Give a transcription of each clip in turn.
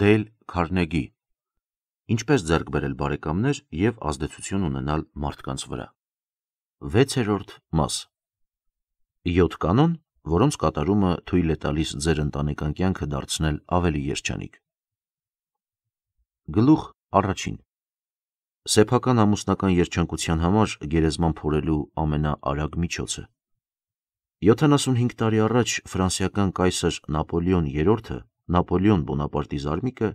Դեյլ Քարնեգի Ինչպես ձեռք բերել բարեկամներ եւ ազդեցություն ունենալ մարդկանց վրա։ 6-րդ մաս. 7 կանոն, որոնց կատարումը թույլ է տալիս ձեր ընտանեկան կյանքը դարձնել ավելի երջանիկ։ Գլուխ առաջին. Սեփական ամուսնական երջանկության համար գերեզման փորելու ամենաարագ միջոցը։ 75 տարի առաջ ֆրանսիական կայսր Նապոլեոն III-ը, Նապոլեոն Բոնապարտի զարմիկը,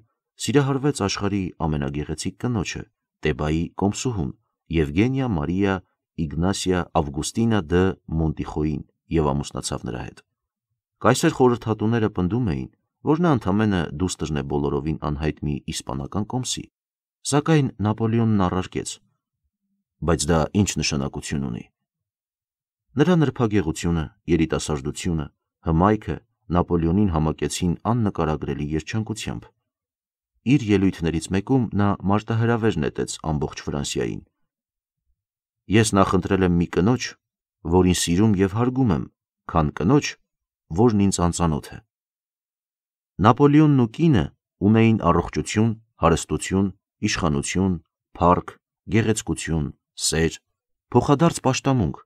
սիրահարվեց աշխարհի ամենագեղեցիկ կնոջը, Տեբայի կոմսուհուն, Եվգենիա Մարիա Իգնասիա Ավգուստինա դը Մոնտիխոին եւ ամուսնացավ նրա հետ։ Կայսեր խորհրդատուները պնդում էին, որ նա ընդամենը դուստրն է բոլորովին անհայտ մի իսպանական կոմսի, սակայն Նապոլեոնն առարկեց. բայց դա ինչ նշանակություն ունի։ Նրա նրբագեղությունը, երիտասարդությունը, հմայքը Նապոլեոնին համակեցին աննկարագրելի երջանկությամբ։ Իր ելույթներից մեկում նա մարտահրավեր նետեց ամբողջ Ֆրանսիային։ Ես նախընտրել եմ մի կնոջ, որին սիրում եւ հարգում եմ, քան կնոջ, որն ինձ անծանոթ է։ Նապոլեոնն ու կինը ունեին առողջություն, հարստություն, իշխանություն, փառք, գեղեցկություն, սեր, փոխադարձ պաշտամունք,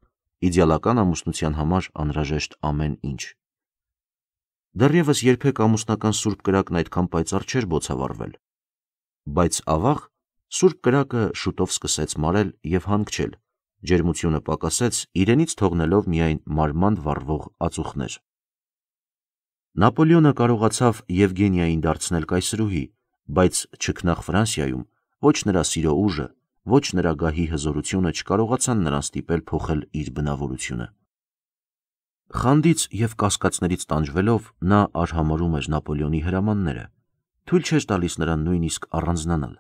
իդեալական ամուսնության համար անհրաժեշտ ամեն ինչ։ Դեռևս երբեք ամուսնական սուրբ կրակն այդքան պայծառ չէր բոցավառվել։ Բայց ավաղ սուրբ կրակը շուտով սկսեց մարել եւ հանգչել, ջերմությունը պակասեց, իրենից թողնելով միայն մարմանդ վառվող ածուխներ։ Նապոլեոնը կարողացավ Եվգենիային դարձնել կայսրուհի, բայց չքնաղ Ֆրանսիայում ոչ նրա սիրո ուժը, ոչ նրա գահի հզորությունը չկարողացան նրան ստիպել փոխել իր բնավորությունը։ Խանդից եւ կասկածներից տանջվելով նա արհամարում էր Նապոլեոնի հրամանները, թույլ չէր տալիս նրան նույնիսկ առանձնանալ,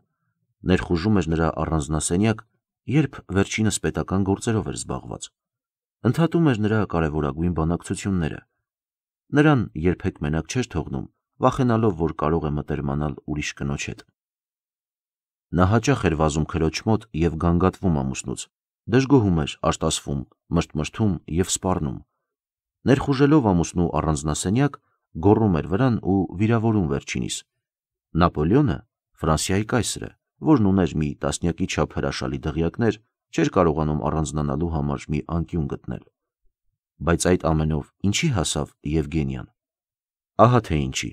ներխուժում էր նրա առանձնասենյակ, երբ վերջինս պետական գործերով էր զբաղված, ընդհատում էր նրա կարևորագույն բանակցությունները, նրան երբեք մենակ չէր թողնում, վախենալով, որ կարող է մտերմանալ ուրիշ կնոջ հետ։ Նա հաճախ էր վազում քրոջ մոտ եւ գանգատվում ամուսնուց, դժգոհում էր, արտասվում, մշտմշտում եւ սպառնում Ներխուժելով ամուսնու առանձնասենյակ, գոռում էր վրան ու վիրավորում վերջինիս։ Նապոլեոնը, Ֆրանսիայի կայսրը, որն ուներ մի տասնյակի չափ հրաշալի դղյակներ, չէր կարողանում առանձնանալու համար մի անկյուն գտնել։ Բայց այդ ամենով ինչի հասավ Եվգենիան։ Ահա թե ինչի։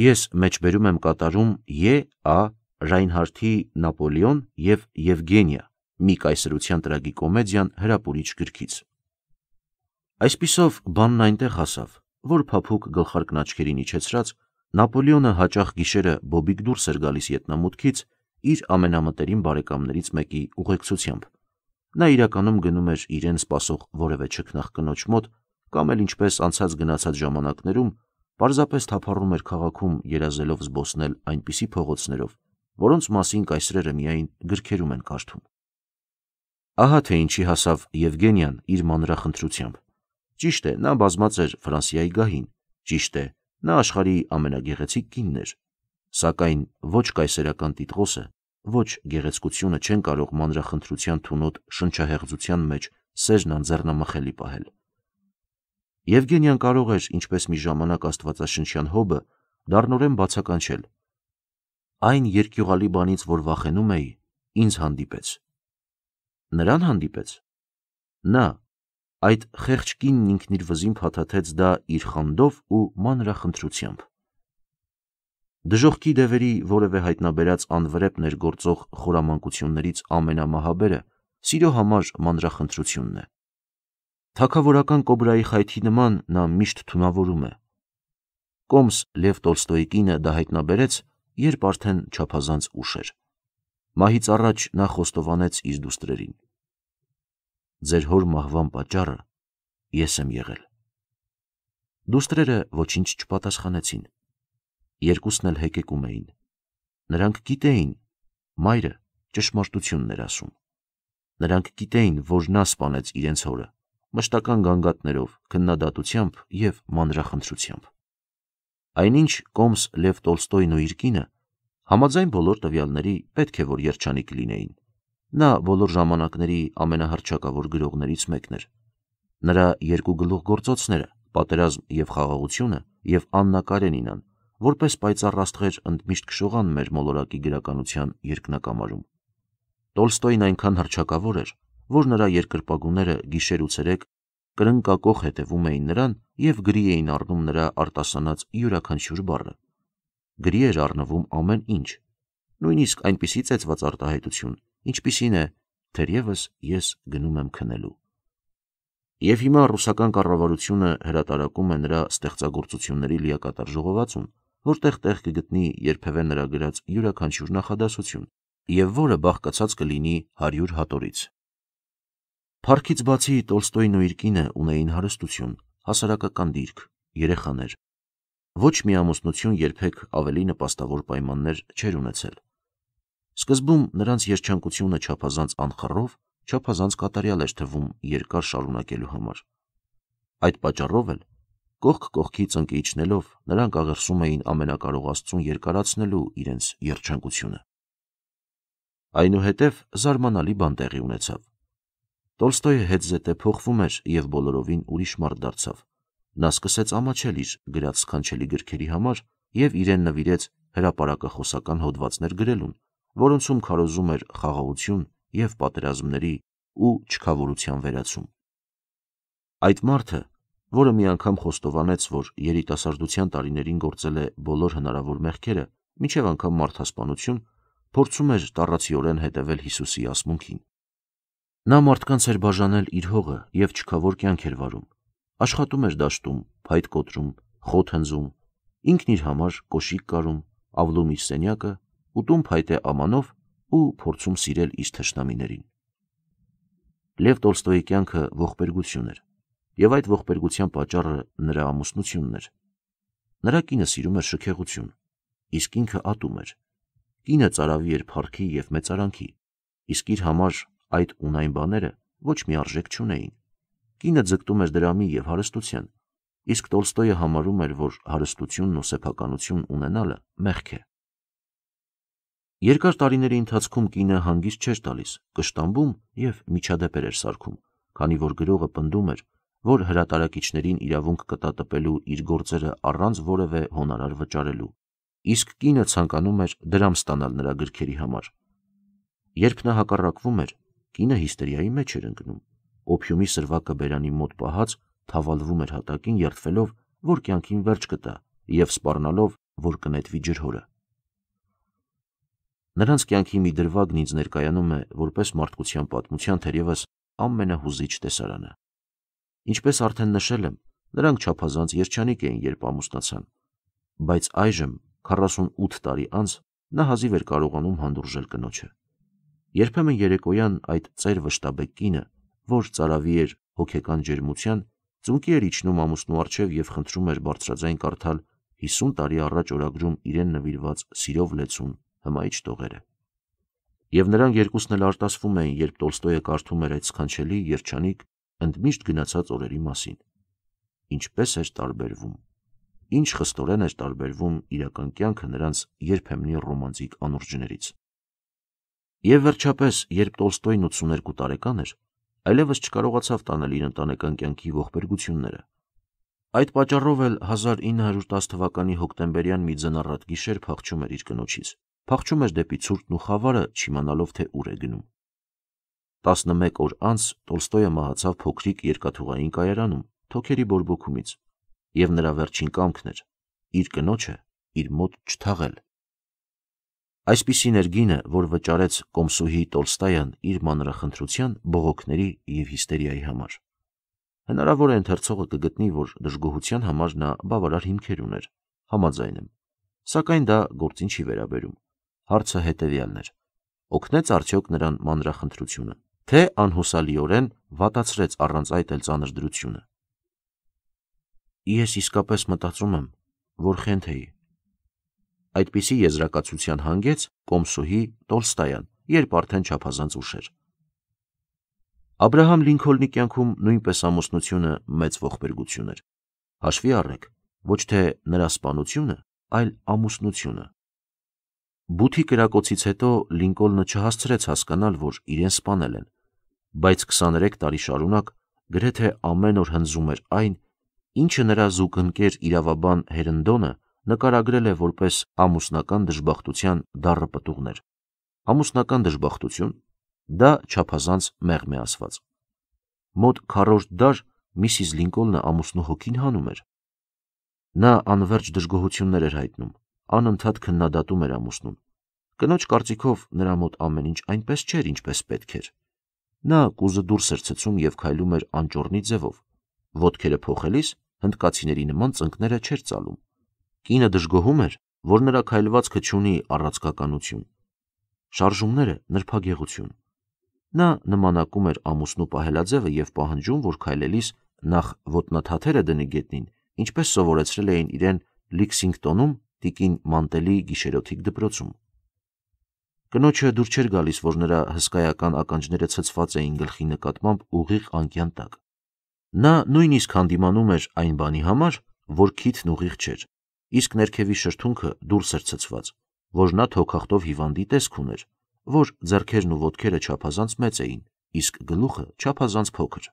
Ես մեջբերում եմ կատարում Ե.Ա. Ռայնհարթի Նապոլեոն եւ Եվգենիա մի կայսրության տրագի կոմեդիան հրապուրիչ գրքից։ Այսպիսով բանն այնտեղ հասավ, որ փափուկ գլխարկն աչքերին իջեցրած Նապոլեոնը հաճախ գիշերը Բոբիկ դուրս էր գալիս ետնամուտքից իր ամենամտերիմ բարեկամներից մեկի ուղեկցությամբ։ Նա իրականում գնում էր իրեն սпасող որևէ չքնախ կնոջ մոտ կամ էլ ինչպես անցած գնացած ժամանակներում պարզապես թափառում էր քաղաքում երազելով զբոսնել այնպիսի փողոցներով, որոնց մասին կայսրերը միայն գրքերում են կարդում։ Ահա թե ինչի հասավ Եվգենիան իր մանրախնդրությամբ։ Ճիշտ է, նա բազմած էր Ֆրանսիայի գահին, ճիշտ է, նա աշխարհի ամենագեղեցիկ կինն էր, սակայն ոչ կայսերական տիտղոսը, ոչ գեղեցկությունը չեն կարող մանրախնդրության թունոտ շնչահեղձության մեջ սերն անձեռնամխելի պահել։ Եվգենիան կարող էր, ինչպես մի ժամանակ Աստվածաշնչյան հոբը, դառնորեն բացականչել. Այն երկյուղալի բանից, որ վախենում էի, ինձ հանդիպեց։ Նրան հանդիպեց։ Նա, Այդ խեղճ կինն ինքն իր վզին փաթաթեց դա իր խանդով ու մանրախնդրությամբ։ Դժողքի դևերի որևէ հայտնաբերած անվրեպ ներգործող խորամանկություններից ամենամահաբերը սիրո համար մանրախնդրությունն է։ Թագավորական կոբրայի խայթի նման նա միշտ թունավորում է։ Կոմս Լև Տոլստոյի կինը դա հայտնաբերեց, երբ արդեն չափազանց ուշ էր։ Մահից առաջ նա խոստովանեց իր դուստրերին ձեր հոր մահվան պատճառը ես եմ եղել։ Դուստրերը ոչինչ չպատասխանեցին։ Երկուսն էլ հեկեկում էին։ Նրանք գիտեին, մայրը ճշմարտությունն էր ասում։ Նրանք գիտեին, որ նա սپانեց իրենց հորը մշտական գանգատներով, քննադատությամբ եւ մանրախնդրությամբ։ Այնինչ Կոմս Լև Տոլստոյն ու իր կինը համաձայն բոլոր տվյալների պետք է որ երջանիկ լինեին Նա բոլոր ժամանակների ամենահռչակավոր գրողներից մեկն էր։ Նրա երկու գլուխ գործոցները՝ պատերազմ եւ խաղաղությունը եւ Աննա Կարենինան, որպես պայծառ աստղեր ընդմիշտ կշողան մեր մոլորակի գրականության երկնակամարում։ Տոլստոյն այնքան հրճակավոր էր, որ նրա երկրպագուները գիշեր ու ցերեկ կրնկակող հետևում էին նրան եւ գրի էին առնում նրա արտասանած յուրաքանչյուր բառը։ Գրի էր առնվում ամեն ինչ, նույնիսկ այնպիսի ծեծված արտահայտություն, ինչպիսին է թերևս ես գնում եմ քնելու։ Եվ հիմա ռուսական կառավարությունը հրատարակում է նրա ստեղծագործությունների լիակատար ժողովածուն, որտեղ տեղ կգտնի երբևէ նրա գրած յուրաքանչյուր նախադասություն, եւ որը բաղկացած կլինի 100 հատորից։ Փարքից բացի Տոլստոյն ու իր կինը ունեին հարստություն, հասարակական դիրք, երեխաներ։ Ոչ մի ամուսնություն երբեք ավելի նպաստավոր պայմաններ չէր ունեցել։ Սկզբում նրանց երջանկությունը չափազանց անխռով, չափազանց կատարյալ էր թվում երկար շարունակելու համար։ Այդ պատճառով էլ կողք կողքի ծնկի իջնելով նրանք աղերսում էին ամենակարող Աստծուն երկարացնելու իրենց երջանկությունը։ Այնուհետև զարմանալի բան տեղի ունեցավ։ Տոլստոյը հետզհետե փոխվում էր եւ բոլորովին ուրիշ մարդ դարձավ։ Նա սկսեց ամաչել իր գրած սքանչելի գրքերի համար եւ իրեն նվիրեց հրապարակախոսական հոդվածներ գրելուն, որոնցում քարոզում էր խաղաղություն եւ պատերազմների ու չքավորության վերացում։ Այդ մարդը, որը մի անգամ խոստովանեց, որ երիտասարդության տարիներին գործել է բոլոր հնարավոր մեղքերը, միջև անգամ մարդասպանություն, փորձում էր տառացիորեն հետևել Հիսուսի ասմունքին։ Նա մարդկանց էր բաժանել իր հողը եւ չքավոր կյանք էր վարում։ Աշխատում էր դաշտում, փայտ կոտրում, խոտ հնձում, ինքն իր համար կոշիկ կարում, ավլում իր սենյակը, ուտում փայտե ամանով ու փորձում սիրել իր թշնամիներին։ Լև Տոլստոյի կյանքը ողբերգություն էր եւ այդ ողբերգության պատճառը նրա ամուսնությունն էր։ Նրա կինը սիրում էր շքեղություն, իսկ ինքը ատում էր։ Կինը ծարավի էր փառքի եւ մեծարանքի, իսկ իր համար այդ ունայն բաները ոչ մի արժեք չունեին։ Կինը ձգտում էր դրամի եւ հարստության, իսկ Տոլստոյը համարում էր, որ հարստությունն ու սեփականություն ունենալը մեղք է։ Երկար տարիների ընթացքում կինը հանգիստ չէր տալիս, կշտամբում եւ միջադեպեր էր սարքում, քանի որ գրողը պնդում էր, որ հրատարակիչներին իրավունք կտա տպելու իր գործերը առանց որևէ հոնորար վճարելու, իսկ կինը ցանկանում էր դրամ ստանալ նրա գրքերի համար։ Երբ նա հակառակվում էր, կինը հիստերիայի մեջ էր ընկնում։ Օփյումի սրվակը բերանի մոտ պահած թավալվում էր հատակին երթվելով, որ կյանքին վերջ կտա եւ սպառնալով, որ կնետվի ջրհորը։ Նրանց կյանքի մի դրվագն ինձ ներկայանում է որպես մարդկության պատմության թերևս ամենահուզիչ տեսարանը։ Ինչպես արդեն նշել եմ, նրանք չափազանց երջանիկ էին, երբ ամուսնացան, բայց այժմ 48 տարի անց նա հազիվ էր կարողանում հանդուրժել կնոջը։ Երբեմն երեկոյան այդ ծեր վշտաբեկ կինը, որ ծարավի էր հոգեկան ջերմության, ծունկի էր իջնում ամուսնու առջև եւ խնդրում էր բարձրաձայն կարդալ 50 տարի առաջ օրագրում իրեն նվիրված սիրով լեցուն հմայիչ տողերը։ Եվ նրանք երկուսն էլ արտասվում էին, երբ Տոլստոյը կարդում էր այդ սքանչելի, երջանիկ ընդմիշտ գնացած օրերի մասին։ Ինչպես էր տարբերվում։ Ինչ խստորեն էր տարբերվում իրական կյանքը նրանց երբեմնի ռոմանտիկ անուրջներից։ Եվ վերջապես, երբ Տոլստոյն 82 տարեկան էր, այլևս չկարողացավ տանել իր ընտանեկան կյանքի ողբերգությունները։ Այդ պատճառով էլ 1910 թվականի հոկտեմբերյան մի ձնառատ գիշեր փախչում էր իր կնոջից։ Փախչում էր դեպի ցուրտն ու խավարը, չիմանալով թե ուր է գնում։ 11 օր անց Տոլստոյը մահացավ փոքրիկ երկաթուղային կայարանում թոքերի բորբոքումից, եւ նրա վերջին կամքն էր իր կնոջը իր մոտ չթաղել։ Այսպիսին էր գինը, որ վճարեց Կոմսուհի Տոլստայան իր մանրախնդրության, բողոքների եւ հիստերիայի համար։ Հնարավոր է ընթերցողը կգտնի, որ դժգոհության համար նա բավարար հիմքեր ուներ, համաձայն եմ։ Սակայն դա գործին չի վերաբերում։ Հարցը հետեւյալն էր. օգնեց արդյոք նրան մանրախնդրությունը թե անհուսալիորեն վատացրեց առանց այդ էլ ծանր դրությունը։ Ես իսկապես մտածում եմ, որ խենթ էի։ Այդպիսի եզրակացության հանգեց Կոմսուհի Տոլստայան, երբ արդեն չափազանց ուշ էր։ Աբ รา համ Լինքոլնի կյանքում նույնպես ամուսնությունը մեծ ողբերգություն էր։ Հաշվի առեք, ոչ թե նրա սպանությունը, այլ ամուսնությունը։ Բութի կրակոցից հետո Լինկոլնը չհասցրեց հասկանալ, որ իրեն սպանել են, բայց 23 տարի շարունակ գրեթե ամեն օր հնձում էր այն, ինչը նրա զուգընկեր իրավաբան Հերնդոնը նկարագրել է որպես ամուսնական դժբախտության դառը պտուղներ։ Ամուսնական դժբախտություն դա չափազանց մեղմ է ասված։ Մոտ քառորդ դար Միսիս Լինկոլնը ամուսնու հոգին հանում էր։ Նա անverջ դժգոհություններ էր հայտնում, անընդհատ քննադատում էր ամուսնուն։ Կնոջ կարծիքով նրա մոտ ամեն ինչ այնպես չէր, ինչպես պետք էր։ Նա կուզը դուրս էր ցցում եւ քայլում էր անճորնի ձևով։ Ոտքերը փոխելիս հնդկացիների նման ծնկները չէր ծալում։ Կինը դժգոհում էր, որ նրա քայլվածքը չունի առածկականություն։ Շարժումները նրբագեղություն։ Նա նմանակում էր ամուսնու պահելաձևը եւ պահանջում, որ քայլելիս նախ ոտնաթաթերը դնի գետնին, ինչպես սովորեցրել էին իրեն Լիքսինգտոնում տիկին Մանտելի գիշերօթիկ դպրոցում։ Կնոջը դուր չէր գալիս, որ նրա հսկայական ականջները ցցված էին գլխի նկատմամբ ուղիղ անկյան տակ։ Նա նույնիսկ հանդիմանում էր այն բանի համար, որ քիթն ուղիղ չէր, իսկ ներքևի շրթունքը դուրս էր ցցված, որ նա թոքախտով հիվանդի տեսք ուներ, որ ձեռքերն ու ոտքերը չափազանց մեծ էին, իսկ գլուխը չափազանց փոքր։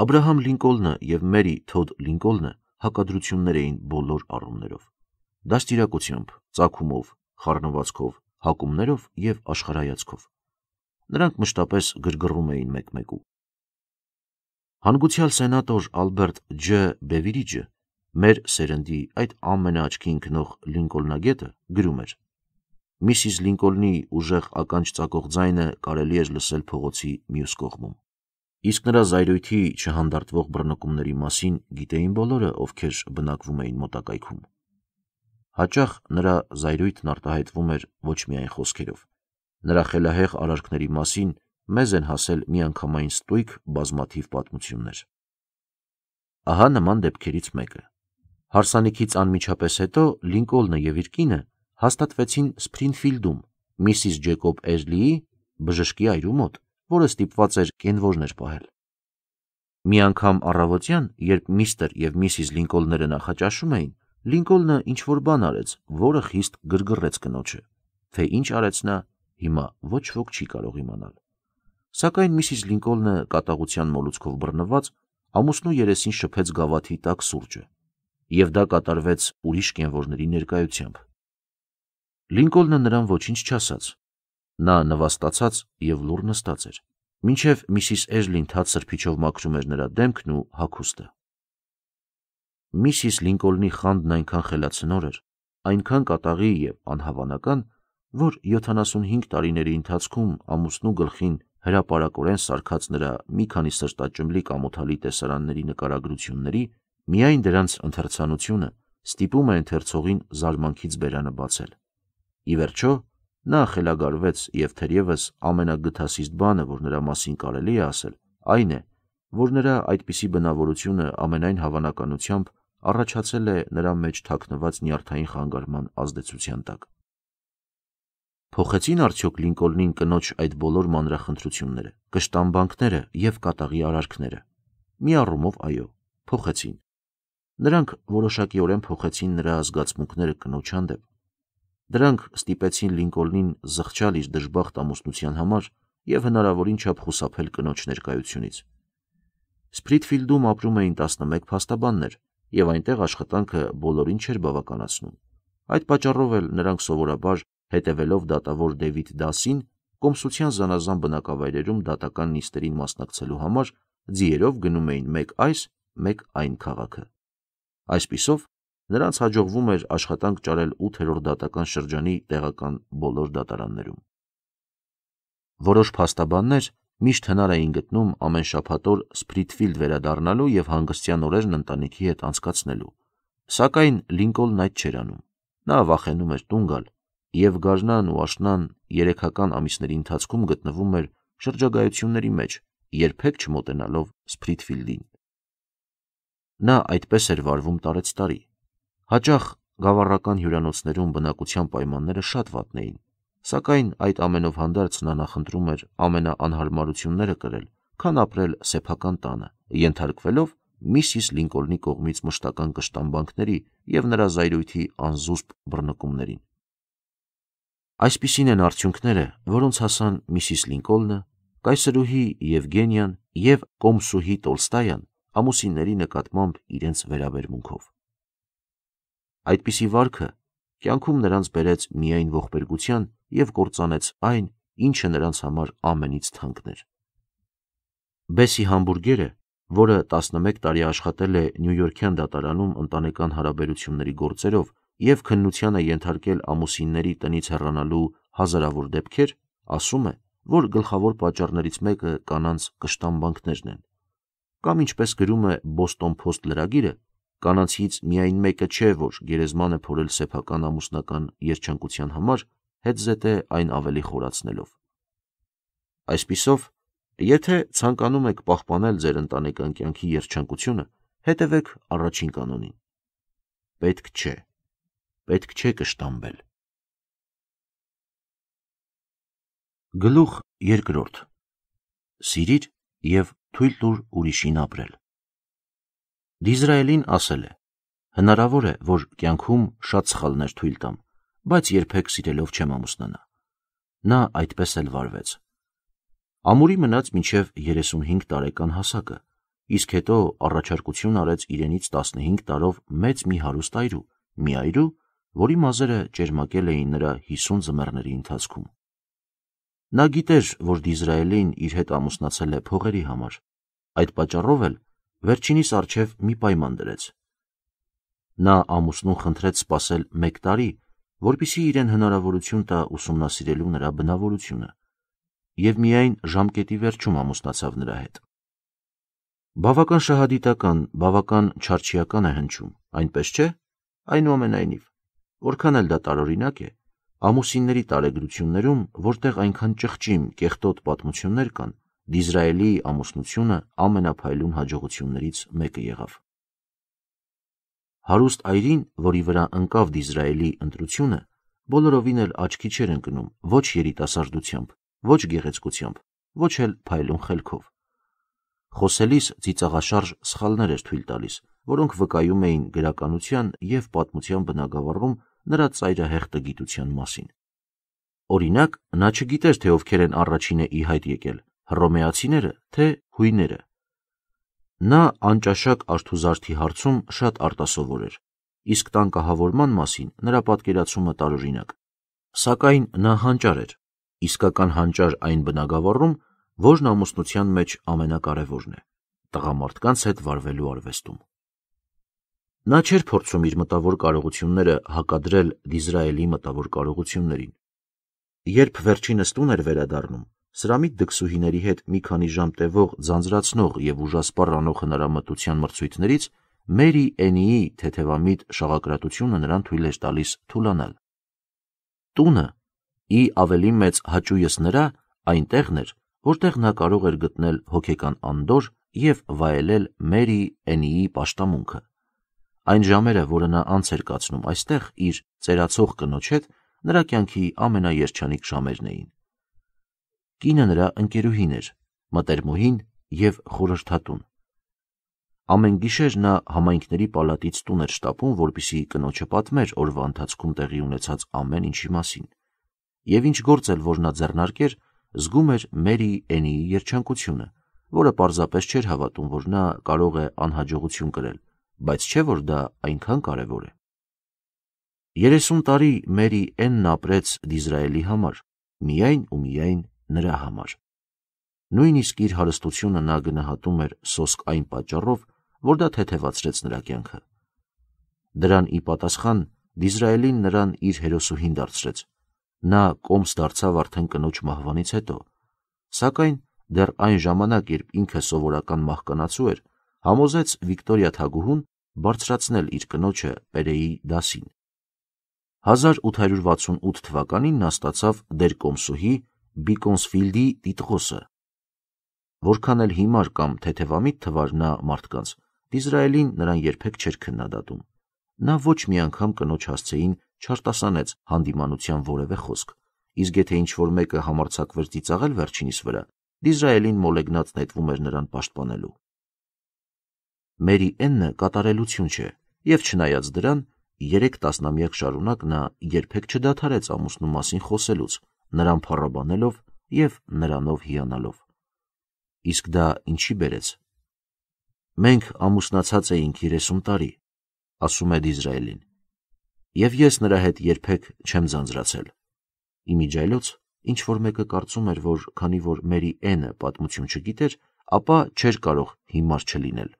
Աբ รา համ Լինկոլնը եւ Մերի Թոդ Լինկոլնը հակադրություններ էին բոլոր առումներով։ Դաստիարակությամբ, ծագումով, խառնվածքով, հակումներով եւ աշխարհայացքով։ Նրանք մշտապես գրգռում էին մեկ-մեկու։ Հանգուցյալ սենատոր Ալբերտ Ջ. Բևիրիջը մեր սերնդի այդ ամենաաչքի ընկնող Լինկոլնագետը գրում էր. Միսիս Լինկոլնի ուժեղ ականջ ծակող ձայնը կարելի էր լսել փողոցի մյուս կողմում։ Իսկ նրա զայրույթի չհանդարտվող բռնկումների մասին գիտեին բոլորը, ովքեր բնակվում էին մոտակայքում։ Հաճախ նրա զայրույթն արտահայտվում էր ոչ միայն խոսքերով։ Նրա խելահեղ արարքների մասին մեզ են հասել միանգամայն ստույգ բազմաթիվ պատմություններ։ Ահա նման դեպքերից մեկը։ Հարսանիքից անմիջապես հետո Լինկոլնը եւ իր կինը հաստատվեցին Սփրինֆիլդում միսիս Ջեկոբ Էժլիի բժշկի այրու մոտ որը ստիպված էր կենվորներ պահել։ Մի անգամ առավոտյան, երբ միստր եւ միսիս Լինկոլները նախաճաշում էին, Լինկոլնը ինչ որ բան արեց, որը խիստ գրգռեց կնոջը։ Թե ինչ արեց նա, հիմա ոչ ոք չի կարող իմանալ։ Սակայն միսիս Լինկոլնը կատաղության մոլուցքով բռնված ամուսնու երեսին շփեց գավաթի տակ սուրճը, եւ դա կատարվեց ուրիշ կենվորների ներկայությամբ։ Լինկոլնը նրան ոչինչ չասաց, Նա նվաստացած եւ լուռ նստած էր, մինչև Միսիս Էժլին թաց սրբիչով մաքրում էր նրա դեմքն ու հագուստը։ Միսիս Լինկոլնի խանդն այնքան խելացնոր էր, այնքան կատաղի եւ անհավանական, որ 75 տարիների ընթացքում ամուսնու գլխին հրաապարակորեն սարքած նրա մի քանի սրտաճմլիկ ամոթալի տեսարանների նկարագրությունների միայն դրանց ընթերցանությունը ստիպում է ընթերցողին զարմանքից բերանը բացել։ Ի վերջո, Նա խելագարվեց եւ թերևս ամենագթասիստ բանը, որ նրա մասին կարելի է ասել, այն է, որ նրա այդպիսի բնավորությունը ամենայն հավանականությամբ առաջացել է նրա մեջ թաքնված նյարդային խանգարման ազդեցության տակ։ Փոխեցին արդյոք Լինկոլնին կնոջ այդ բոլոր մանրախնդրությունները, կշտամբանքները եւ կատաղի արարքները։ Մի առումով այո, փոխեցին։ Նրանք որոշակիորեն փոխեցին նրա զգացմունքները կնոջ հանդեպ Դրանք ստիպեցին Լինկոլնին զղջալ իր դժբախտ ամուսնության համար եւ հնարավորին չափ խուսափել կնոջ ներկայությունից։ Սփրիթֆիլդում ապրում էին 11 փաստաբաններ եւ այնտեղ աշխատանքը բոլորին չէր բավականացնում։ Այդ պատճառով էլ նրանք սովորաբար հետևելով դատավոր Դեվիդ Դասին կոմսության զանազան բնակավայրերում դատական նիստերին մասնակցելու համար ձիերով գնում էին մեկ այս, մեկ այն քաղաքը։ Այսպիսով Նրանց հաջողվում էր աշխատանք ճարել 8-րդ դատական շրջանի տեղական բոլոր դատարաններում։ Որոշ փաստաբաններ միշտ հնար էին գտնում ամեն շաբաթօր Սփրիթֆիլդ վերադառնալու եւ հանգստյան օրերն ընտանիքի հետ անցկացնելու։ Սակայն Լինկոլն այդ չէր անում։ Նա վախենում էր տուն գալ եւ գարնան ու աշնան երեքական ամիսների ընթացքում գտնվում էր շրջագայությունների մեջ, երբեք չմոտենալով Սփրիթֆիլդին։ Նա այդպես էր վարվում տարեց տարի։ Հաճախ գավառական հյուրանոցներում բնակության պայմանները շատ վատն էին, սակայն այդ ամենով հանդերձ նա նախընտրում էր ամենաանհարմարությունները կրել, քան ապրել սեփական տանը, ենթարկվելով միսիս Լինկոլնի կողմից մշտական կշտամբանքների եւ նրա զայրույթի անզուսպ բռնկումներին։ Այսպիսին են արդյունքները, որոնց հասան միսիս Լինկոլնը, կայսրուհի Եվգենիան եւ կոմսուհի Տոլստայան ամուսինների նկատմամբ իրենց վերաբերմունքով։ Այդպիսի վարքը կյանքում նրանց բերեց միայն ողբերգության և կործանեց այն, ինչը նրանց համար ամենից թանկն էր։ Բեսի Համբուրգերը, որը 11 տարի աշխատել է Նյույորքյան դատարանում ընտանեկան հարաբերությունների գործերով և քննության է ենթարկել ամուսինների տնից հեռանալու հազարավոր դեպքեր, ասում է, որ գլխավոր պատճառներից մեկը կանանց կշտամբանքներն են։ Կամ ինչպես գրում է Boston Post լրագիրը, կանանցից միայն մեկը չէ, որ գերեզման է փորել սեփական ամուսնական երջանկության համար, հետզհետե այն ավելի խորացնելով։ Այսպիսով, եթե ցանկանում եք պահպանել ձեր ընտանեկան կյանքի երջանկությունը, հետևեք առաջին կանոնին. պետք չէ, պետք չէ կշտամբել։ Գլուխ երկրորդ. Սիրիր և թույլ տուր ուրիշին ապրել։ Դիզրայելին ասել է. Հնարավոր է, որ կյանքում շատ սխալներ թույլ տամ, բայց երբեք սիրելով չեմ ամուսնանա։ Նա այդպես էլ վարվեց։ Ամուրի մնաց մինչև 35 տարեկան հասակը, իսկ հետո առաջարկություն արեց իրենից 15 տարով մեծ մի հարուստ այրու, մի այրու, որի մազերը ճերմակել էին նրա 50 ձմեռների ընթացքում։ Նա գիտեր, որ Դիզրայելին իր հետ ամուսնացել է փողերի համար, այդ պատճառով էլ վերջինիս առջև մի պայման դրեց։ Նա ամուսնուն խնդրեց սպասել մեկ տարի, որպիսի իրեն հնարավորություն տա ուսումնասիրելու նրա բնավորությունը, և միայն ժամկետի վերջում ամուսնացավ նրա հետ։ Բավական շահադիտական, բավական չարչիական է հնչում, այնպես չէ։ Այնուամենայնիվ, որքան էլ դա տարօրինակ է, ամուսինների տարեգրություններում, որտեղ այնքան ճղճիմ, կեղտոտ պատմություններ կան, Դիզրայելի ամուսնությունը ամենափայլուն հաջողություններից մեկը եղավ։ Հարուստ այրին, որի վրա ընկավ Դիզրայելի ընտրությունը, բոլորովին էլ աչքի չէր ընկնում ոչ երիտասարդությամբ, ոչ գեղեցկությամբ, ոչ էլ փայլուն խելքով։ Խոսելիս ծիծաղաշարժ սխալներ էր թույլ տալիս, որոնք վկայում էին գրականության և պատմության բնագավառում նրա ծայրահեղ տգիտության մասին։ Օրինակ, նա չգիտեր, թե ովքեր են առաջինը ի հայտ եկել՝ հռոմեացիները, թե հույները։ Նա անճաշակ արթուզարդի հարցում շատ արտասովոր էր, իսկ տան կահավորման մասին նրա պատկերացումը տարօրինակ։ Սակայն նա հանճար էր, իսկական հանճար այն բնագավառում, որն ամուսնության մեջ ամենակարևորն է՝ տղամարդկանց հետ վարվելու արվեստում։ Նա չէր փորձում իր մտավոր կարողությունները հակադրել Դիզրայելի մտավոր կարողություններին։ Երբ վերջինս տուն էր վերադառնում, սրամիտ դքսուհիների հետ մի քանի ժամ տևող ձանձրացնող և ուժասպառ անող հնարամտության մրցույթներից Մերի Էնիի թեթևամիտ շաղակրատությունը նրան թույլ էր տալիս թուլանալ։ Տունը, ի ավելի մեծ հաճույս նրա, այն տեղն էր, որտեղ նա կարող էր գտնել հոգեկան անդորր և վայելել Մերի Էնիի պաշտամունքը։ Այն ժամերը, որը նա անց էր կացնում այստեղ իր ծերացող կնոջ հետ, նրա կյանքի ամենաերջանիկ ժամերն էին։ Կինը նրա ընկերուհին էր, մտերմուհին և խորհրդատուն։ Ամեն գիշեր նա համայնքների պալատից տուն էր շտապում, որպեսզի կնոջը պատմեր օրվա ընթացքում տեղի ունեցած ամեն ինչի մասին։ Եվ ինչ գործ էլ որ նա ձեռնարկեր, զգում էր Մերի Էնիի երջանկությունը, որը պարզապես չէր հավատում, որ նա կարող է անհաջողություն կրել, բայց չէ որ դա այնքան կարևոր է։ Երեսուն տարի Մերի Էնն ապրեց Դիզրայելի համար, միայն ու միայն նրա համար։ Նույնիսկ իր հարստությունը նա գնահատում էր սոսկ այն պատճառով, որ դա թեթևացրեց նրա կյանքը։ Դրան ի պատասխան Դիզրայելին նրան իր հերոսուհին դարձրեց։ Նա կոմս դարձավ արդեն կնոջ մահվանից հետո, սակայն դեռ այն ժամանակ, երբ ինքը սովորական մահկանացու էր, համոզեց Վիկտորիա թագուհուն բարձրացնել իր կնոջը Պերեի դասին։ 1868 թվականին նա ստացավ դերկոմսուհի Բիկոնսֆիլդի տիտղոսը։ Որքան էլ հիմար կամ թեթևամիտ թվար նա մարդկանց, Դիզրայելին նրան երբեք չէր քննադատում։ Նա ոչ մի անգամ կնոջ հասցեին չարտասանեց հանդիմանության որևէ խոսք, իսկ եթե ինչ-որ մեկը համարձակվեր ծիծաղել վերջինիս վրա, Դիզրայելին մոլեգնած նետվում էր նրան պաշտպանելու։ Մերի Էննը կատարելություն չէ, եւ չնայած դրան, երեք տասնամյակ շարունակ նա երբեք չդադարեց ամուսնու մասին խոսելուց, նրան փառաբանելով եւ նրանով հիանալով։ Իսկ դա ինչի բերեց։ Մենք ամուսնացած էինք 30 տարի, ասում է Դիզրայելին։ եւ ես նրա հետ երբեք չեմ ձանձրացել։ Իմիջայլոց ինչ որ մեկը կարծում էր, որ քանի որ Մերի Էնը պատմություն չգիտեր, ապա չէր կարող հիմար չլինել։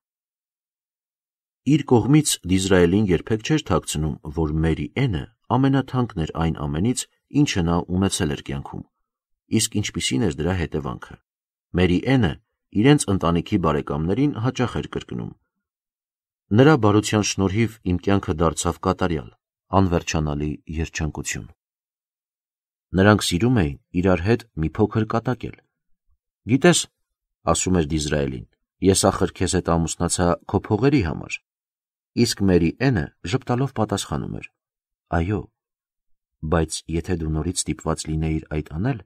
Իր կողմից Դիզրայելին երբեք չէր թաքցնում, որ Մերի Էնը ամենաթանկն էր այն ամենից, ինչը նա ունեցել էր կյանքում։ Իսկ ինչպիսին էր դրա հետևանքը։ Մերի Էնը իրենց ընտանիքի բարեկամներին հաճախ էր կրկնում. Նրա բարության շնորհիվ իմ կյանքը դարձավ կատարյալ, անվերջանալի երջանկություն։ Նրանք սիրում էին իրար հետ մի փոքր կատակել։ Գիտես, ասում էր Դիզրայելին, ես ախր քեզ հետ ամուսնացա քո փողերի համար։ Իսկ Մերի Էնը ժպտալով պատասխանում էր. Այո, բայց եթե դու նորից ստիպված լինեիր այդ անել,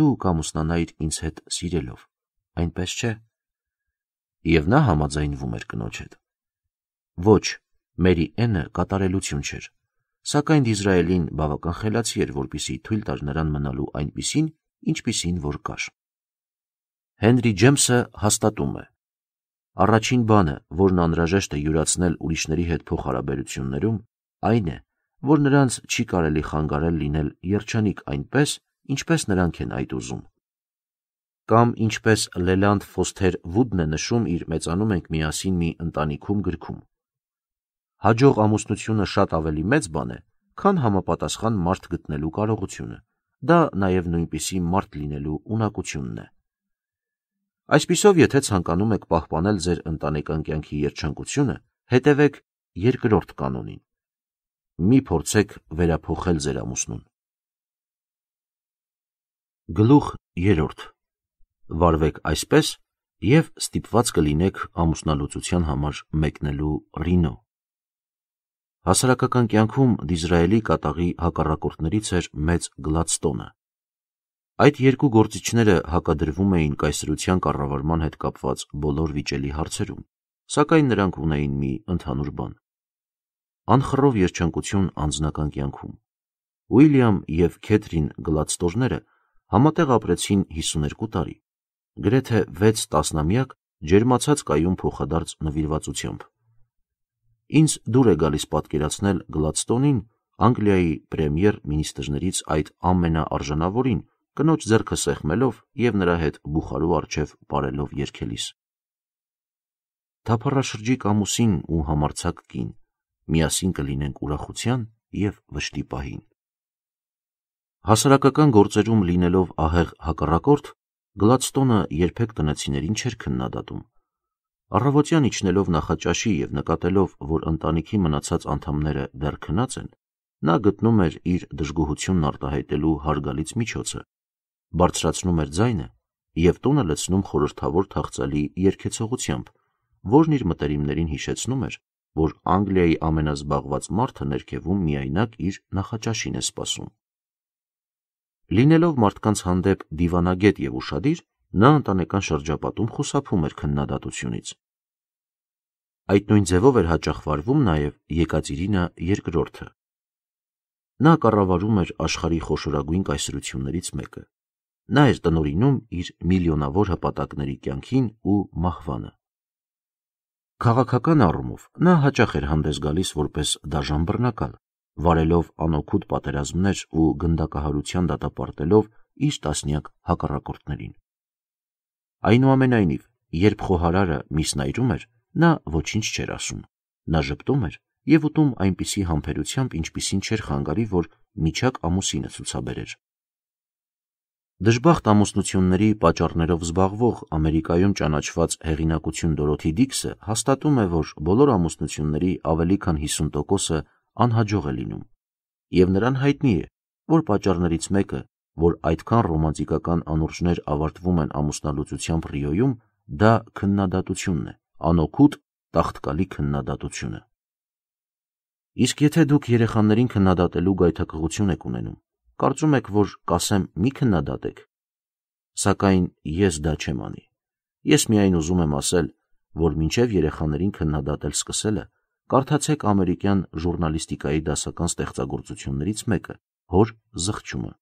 դու կամուսնանայիր ինձ հետ սիրելով, այնպես չէ։ Եվ նա համաձայնվում էր կնոջ հետ։ Ոչ, Մերի Էնը կատարելություն չէր, սակայն Դիզրայելին բավական խելացի էր, որպիսի թույլ տար նրան մնալու այնպիսին, ինչպիսին որ կար։ Հենրի Ջեմսը հաստատում է. Առաջին բանը, որն անհրաժեշտ է յուրացնել ուրիշների հետ փոխհարաբերություններում, այն է, որ նրանց չի կարելի խանգարել լինել երջանիկ այնպես, ինչպես նրանք են այդ ուզում։ Կամ ինչպես Լելանդ Ֆոստեր Վուդն է նշում իր մեծանում ենք միասին մի ընտանիքում գրքում. Հաջող ամուսնությունը շատ ավելի մեծ բան է, քան համապատասխան մարդ գտնելու կարողությունը։ Դա նաև նույնպիսի մարդ լինելու ունակությունն է։ Այսպիսով, եթե ցանկանում եք պահպանել ձեր ընտանեկան կյանքի երջանկությունը, հետևեք երկրորդ կանոնին։ Մի փորձեք վերափոխել ձեր ամուսնուն։ Գլուխ 3. Վարվեք այսպես եւ ստիպված կլինեք ամուսնալուծության համար մեկնելու Ռինո։ Հասարակական կյանքում Դիզրայելի կատաղի հակառակորդներից էր մեծ Գլադստոնը։ Այդ երկու գործիչները հակադրվում էին կայսրության կառավարման հետ կապված բոլոր վիճելի հարցերում, սակայն նրանք ունեին մի ընդհանուր բան՝ անխռով երջանկություն անձնական կյանքում։ Ուիլյամ եւ Քեթրին Գլադստորները համատեղ ապրեցին 52 տարի, գրեթե 6 տասնամյակ ջերմացած կայուն փոխադարձ նվիրվածությամբ։ Ինձ դուր է գալիս պատկերացնել Գլադստոնին Անգլիայի պրեմիեր մինիստրներից այդ ամենաարժանավորին կնոջ ձեռքը սեղմելով եւ նրա հետ բուխարու առջև ապարելով երկելիս։ Թափառաշրջիկ ամուսին ու համարցակ կին, միասին կլինենք ուրախության եւ վշտի պահին։ Հասարակական գործերում լինելով ահեղ հակառակորդ, Գլադստոնը երբեք տնեցիներին չէր քննադատում Առավոտյան իջնելով նախաճաշի և նկատելով, որ ընտանիքի մնացած անդամները դեռ քնած են, նա գտնում էր իր դժգոհությունն արտահայտելու հարգալից միջոցը, բարձրացնում էր ձայնը և տունը լցնում խորհրդավոր թախծալի երգեցողությամբ, որն իր մտերիմներին հիշեցնում էր, որ Անգլիայի ամենազբաղված մարդը ներքևում միայնակ իր նախաճաշին է սպասում։ Լինելով մարդկանց հանդեպ դիվանագետ և ուշադիր, նա ընտանեկան շրջապատում խուսափում էր քննադատությունից։ Այդ նույն ձևով էր հաճախ վարվում նաև Եկատերինա II-ը։ Նա կառավարում էր աշխարհի խոշորագույն կայսրություններից մեկը։ Նա էր տնօրինում իր միլիոնավոր հպատակների կյանքին ու մահվանը։ Քաղաքական առումով նա հաճախ էր հանդես գալիս որպես դաժան բռնակալ, վարելով անօգուտ պատերազմներ ու գնդակահարության դատապարտելով իր տասնյակ հակառակորդներին։ Այնուամենայնիվ, երբ խոհարարը միսն այրում էր, նա ոչինչ չէր ասում։ Նա ժպտում էր եւ ուտում այնպիսի համբերությամբ, ինչպիսին չէր խանգարի, որ միջակ ամուսինը ցուցաբերեր։ Դժբախտ ամուսնությունների պատճառներով զբաղվող Ամերիկայում ճանաչված հեղինակություն Դորոթի Դիքսը հաստատում է, որ բոլոր ամուսնությունների ավելի քան 50%-ը անհաջող է լինում, եւ նրան հայտնի է, որ պատճառներից մեկը որ այդքան ռոմանտիկական անուրջներ ավարտվում են ամուսնալուծությամբ Ռիոյում, դա քննադատությունն է, անօգուտ, տաղտկալի քննադատությունը։ Իսկ եթե դուք երեխաներին քննադատելու գայթակղություն եք ունենում, կարծում եք, որ կասեմ մի քննադատեք, սակայն ես դա չեմ անի։ Ես միայն ուզում եմ ասել, որ մինչև երեխաներին քննադատել սկսելը, կարդացեք ամերիկյան ժուրնալիստիկայի դասական ստեղծագործություններից մեկը՝ հոր զղջումը։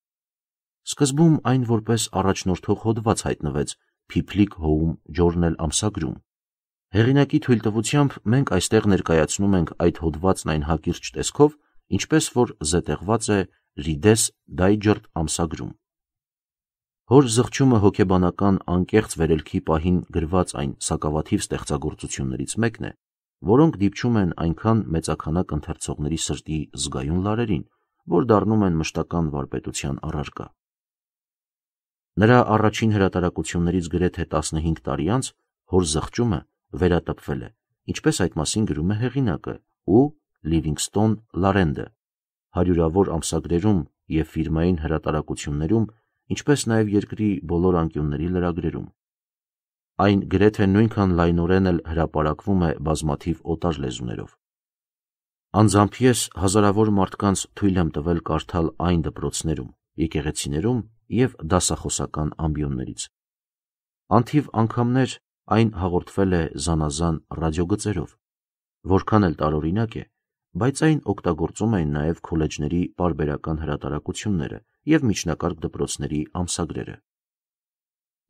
Սկզբում այն որպես առաջնորդող հոդված հայտնվեց Փիփլիկ Հոում Journal ամսագրում։ Հեղինակի թույլտվությամբ մենք այստեղ ներկայացնում ենք այդ հոդվածն այն հակիրճ տեսքով, ինչպես որ զետեղված է Reader's Digest ամսագրում։ Հոր զղջումը հոգեբանական անկեղծ վերելքի պահին գրված այն սակավաթիվ ստեղծագործություններից մեկն է, որոնք դիպչում են այնքան մեծաքանակ ընթերցողների սրտի զգայուն լարերին, որ դառնում են մշտական վարպետության առարկա։ Նրա առաջին հրատարակություններից գրեթե 15 տարի անց հոր զղջումը վերատպվել է, ինչպես այդ մասին գրում է հեղինակը ու Լիվինգստոն Լարենդը, հարյուրավոր ամսագրերում և ֆիրմային հրատարակություններում, ինչպես նաև երկրի բոլոր անկյունների լրագրերում։ Այն գրեթե նույնքան լայնորեն էլ հրապարակվում է բազմաթիվ օտար լեզուներով։ Անձամբ ես հազարավոր մարդկանց թույլ եմ տվել կարդալ այն դպրոցներում, եկեղեցիներում և դասախոսական ամբիոններից։ Անթիվ անգամներ այն հաղորդվել է զանազան ռադիոգծերով, որքան էլ տարօրինակ է, բայց այն օգտագործում էին նաև քոլեջների պարբերական հրատարակությունները և միջնակարգ դպրոցների ամսագրերը։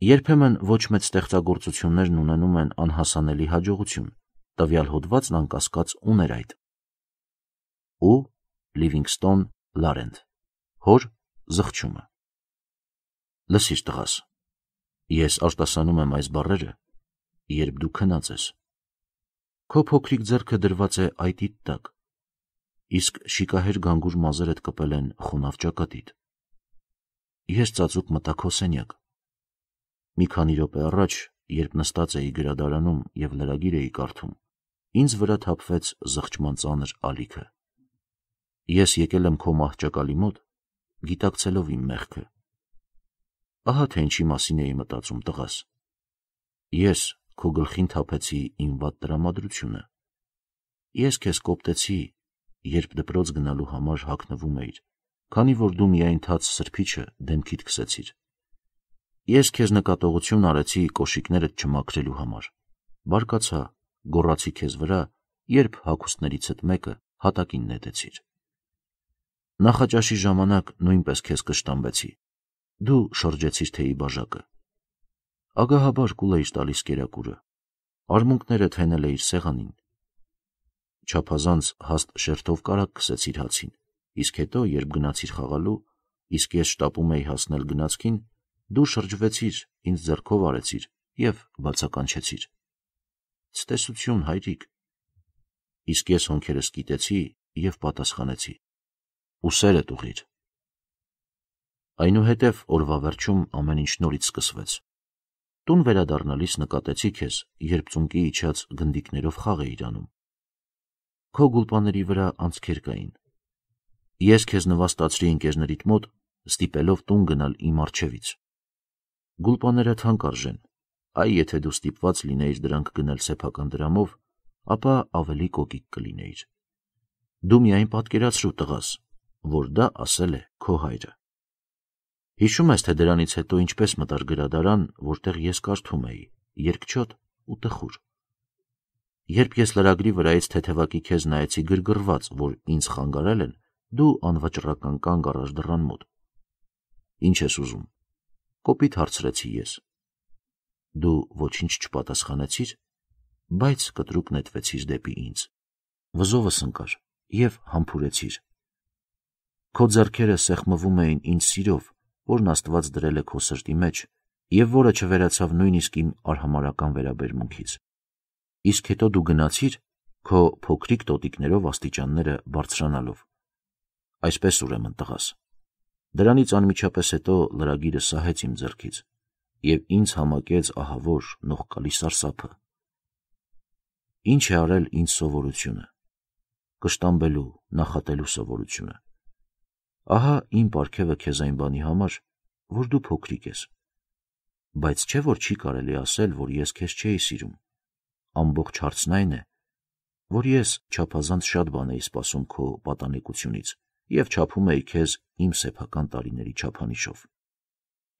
Երբեմն ոչ մեծ ստեղծագործություններն ունենում են անհասանելի հաջողություն, տվյալ հոդվածն անկասկած ուներ այդ։ Ու Լիվինգստոն Լարենտ Հոր զղջումը Լսիր տղաս, ես արտասանում եմ այս բառերը, երբ դու քնած ես։ Քո փոքրիկ ձեռքը դրված է այտիդ տակ, իսկ շիկահեր գանգուր մազերդ կպել են խոնավ ճակատիդ։ Ես ծածուկ մտա քո սենյակ։ Մի քանի րոպե առաջ, երբ նստած էի գրադարանում եւ լրագիր էի կարդում, ինձ վրա թափվեց զղջման ծանր ալիքը։ Ես եկել եմ քո մահճակալի մոտ, գիտակցելով իմ մեղքը։ Ահա թե ինչի մասին էի մտածում, տղաս։ Ես քո գլխին թափեցի իմ վատ տրամադրությունը։ Ես քեզ կոպտեցի, երբ դպրոց գնալու համար հագնվում էիր, քանի որ դու միայն թաց սրբիչը դեմքիդ քսեցիր։ Ես քեզ նկատողություն արեցի կոշիկներդ չմաքրելու համար։ Բարկացա, գոռացի քեզ վրա, երբ հագուստներիցդ մեկը հատակին նետեցիր։ Նախաճաշի ժամանակ նույնպես քեզ կշտամբեցի։ Դու շրջեցիր թեյի բաժակը։ Ագահաբար կուլ էիր տալիս կերակուրը։ Արմունկներդ հենել էիր սեղանին։ Չափազանց հաստ շերտով կարակ քսեցիր հացին, իսկ հետո, երբ գնացիր խաղալու, իսկ ես շտապում էի հասնել գնացքին, դու շրջվեցիր, ինձ ձեռքով արեցիր եւ բացականչեցիր. «Ցտեսություն, հայրիկ»։ Իսկ ես հոնքերս կիտեցի եւ պատասխանեցի. «Ուսերդ ուղիր»։ Այնուհետև օրվա վերջում ամեն ինչ նորից սկսվեց։ Տուն վերադառնալիս նկատեցի քեզ, երբ ծունկի իջած գնդիկներով խաղ էիր անում։ Քո գուլպաների վրա անցքեր կային։ Ես քեզ նվաստացրի ընկերներիդ մոտ, ստիպելով տուն գնալ իմ առջևից։ Գուլպաները թանկ արժեն, այ եթե դու ստիպված լինեիր դրանք գնել սեփական դրամով, ապա ավելի կոկիկ կլինեիր։ Դու միայն պատկերացրու տղաս, որ դա ասել է քո հայրը։ Հիշում ես, թե դրանից հետո ինչպես մտար գրադարան, որտեղ ես կարդում էի, երկչոտ ու տխուր։ Երբ ես լրագրի վրայից թեթևակի քեզ նայեցի գրգռված, որ ինձ խանգարել են, դու անվճռական կանգ առար դռան մոտ։ Ինչ ես ուզում։ Կոպիտ հարցրեցի ես։ Դու ոչինչ չպատասխանեցիր, բայց կտրուկ նետվեցիր դեպի ինձ։ Վզովս ընկար եւ համբուրեցիր։ Քո ձեռքերը սեղմվում էին ինձ սիրով, որն Աստված դրել է քո սրտի մեջ եւ որը չվերացավ նույնիսկ իմ արհամարական վերաբերմունքից։ Իսկ հետո դու գնացիր քո փոքրիկ տոտիկներով աստիճանները բարձրանալով։ Այսպես ուրեմն տղաս։ Դրանից անմիջապես հետո լրագիրը սահեց իմ ձեռքից եւ ինձ համակեց ահավոր նողկալի սարսափը։ Ինչ է արել ինձ սովորությունը։ Կշտամբելու, նախատելու սովորությունը։ Ահա իմ պարգևը քեզ այն բանի համար, որ դու փոքրիկ ես։ Բայց չէ որ չի կարելի ասել, որ ես քեզ չէի սիրում։ Ամբողջ հարցն այն է, որ ես չափազանց շատ բան էի սպասում քո պատանեկությունից եւ չափում էի քեզ իմ սեփական տարիների չափանիշով։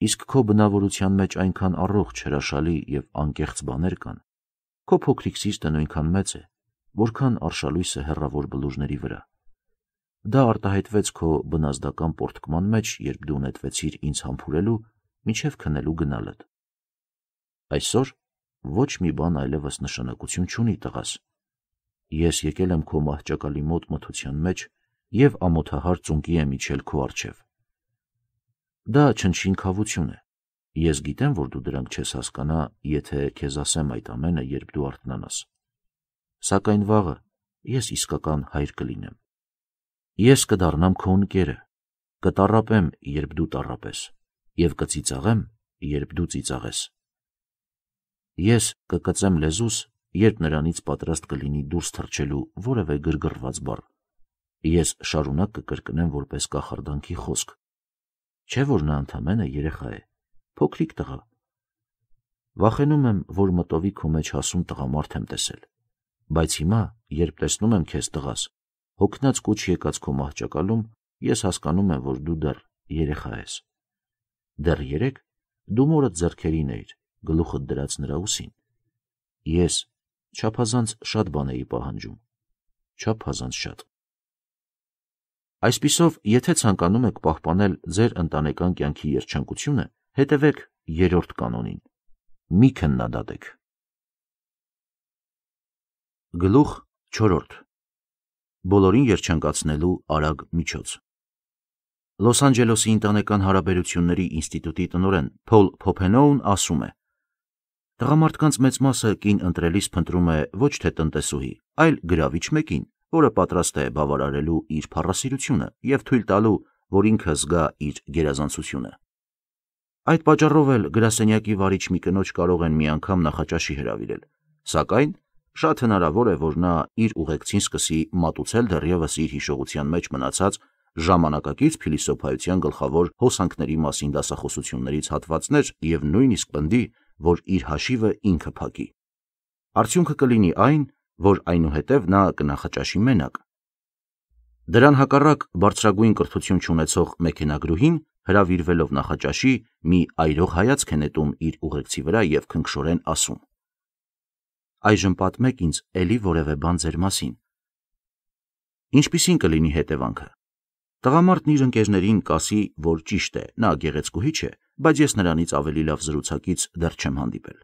Իսկ քո բնավորության մեջ այնքան առողջ, հրաշալի եւ անկեղծ բաներ կան, Քո փոքրիկ սիրտը նույնքան մեծ է, որքան արշալույսը հեռավոր բլուրների վրա։ Դա արտահայտվեց քո բնազդական պորտկման մեջ, երբ դու նետվեցիր ինձ համբուրելու, միջև քնելու գնալդ։ Այսօր ոչ մի բան այլևս նշանակություն չունի տղաս։ Ես եկել եմ քո մահճակալի մոտ մթության մեջ եւ ամոթահար ծունկի եմ իջել քո առջև։ Դա չնչին խավություն է։ Ես գիտեմ, որ դու դրանք չես հասկանա, եթե քեզ ասեմ այդ ամենը, երբ դու արթնանաս։ Սակայն վաղը ես իսկական հայր կլինեմ։ Ես կդառնամ քո ընկերը, կտառապեմ, երբ դու տառապես, եւ կծիծաղեմ, երբ դու ծիծաղես։ Ես կկծեմ լեզուս, երբ նրանից պատրաստ կլինի դուրս թռչելու որևէ գրգռված բառ։ Ես շարունակ կկրկնեմ որպես կախարդանքի խոսք։ Չէ՞ որ նա ընդամենը երեխա է, փոքրիկ տղա։ Վախենում եմ, որ մտովի քո մեջ հասուն տղամարդ եմ տեսել։ Բայց հիմա, երբ տեսնում եմ քեզ տղաս, հոգնած կուչ եկած քո մահճակալում, ես հասկանում եմ, որ դու դեռ երեխա ես։ Դեռ երեք դու մորդ зерքերին էիր, գլուխդ դրած նրա ուսին։ Ես չափազանց շատ բան էի պահանջում։ Չափազանց շատ։ Այսպիսով, եթե ցանկանում եք պահպանել ձեր ընտանեկան կյանքի երջանկությունը, հետևեք երրորդ կանոնին։ Մի քննադատեք։ Գլուխ 4 բոլորին երջանկացնելու արագ միջոց։ Լոս Անջելեսի ընտանեկան հարաբերությունների ինստիտուտի տնօրեն Փոլ Փոփենոուն ասում է. Տղամարդկանց մեծ մասը կին ընտրելիս փնտրում է ոչ թե տնտեսուհի, այլ գրավիչ մեկին, որը պատրաստ է բավարարելու իր փառասիրությունը եւ թույլ տալու, որ ինքը զգա իր գերազանցությունը։ Այդ պատճառով էլ գրասենյակի վարիչ մի կնոջ կարող են մի անգամ նախաճաշի հրավիրել, սակայն Շատ հնարավոր է, որ նա իր ուղեկցին սկսի մատուցել դեռևս իր հիշողության մեջ մնացած ժամանակակից փիլիսոփայության գլխավոր հոսանքների մասին դասախոսություններից հատվածներ եւ նույնիսկ պնդի, որ իր հաշիվը ինքը փակի։ Արդյունքը կլինի այն, որ այնուհետև նա կնախաճաշի մենակ։ Դրան հակառակ բարձրագույն կրթություն ունեցող մեքենագրուհին հրավիրվելով նախաճաշի մի այրող հայացք է նետում իր ուղեկցի վրա եւ քնքշորեն ասում. Այժմ պատմեք ինձ էլի որևէ բան ձեր մասին։ Ինչպիսին կլինի հետևանքը։ Տղամարդն իր ընկերներին կասի, որ ճիշտ է, նա գեղեցկուհի չէ, բայց ես նրանից ավելի լավ զրուցակից դեռ չեմ հանդիպել։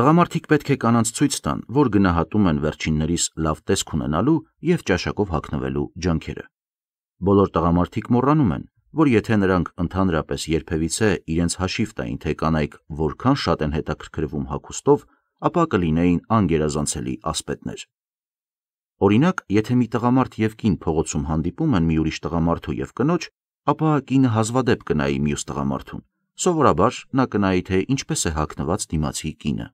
Տղամարդիկ պետք է կանանց ցույց տան, որ գնահատում են վերջիններիս լավ տեսք ունենալու եւ ճաշակով հագնվելու ջանքերը։ Բոլոր տղամարդիկ մոռանում են, որ եթե նրանք ընդհանրապես երբևիցե իրենց հաշիվ տային, թե կանայք որքան շատ են հետաքրքրվում հագուստով, ապա կլինեին անգերազանցելի ասպետներ։ Օրինակ, եթե մի տղամարդ եւ կին փողոցում հանդիպում են մի ուրիշ տղամարդու եւ կնոջ, ապա կինը հազվադեպ կնայի մյուս տղամարդուն։ Սովորաբար նա կնայի թե ինչպես է հագնված դիմացի կինը։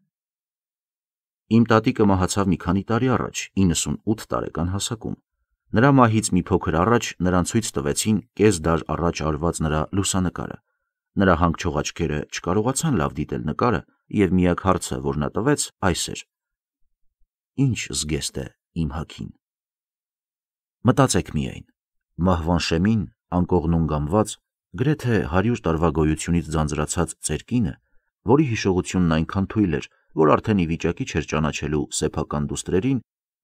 Իմ տատիկը մահացավ մի քանի տարի առաջ, 98 տարեկան հասակում։ Նրա մահից մի փոքր առաջ նրան ցույց տվեցին կես դար առաջ արված նրա լուսանկարը։ Նրա հանգչող աչքերը չկարողացան լավ դիտել նկարը, եւ միակ հարցը, որ նա տվեց, այս էր. Ինչ զգեստ է իմ հակին։ Մտածեք միայն, մահվան շեմին անկողնուն գամված գրեթե 100 տարվա գոյությունից ձանձրացած ծեր կինը, որի հիշողությունն այնքան թույլ էր, որ արդեն ի վիճակի չէր ճանաչելու սեփական դուստրերին,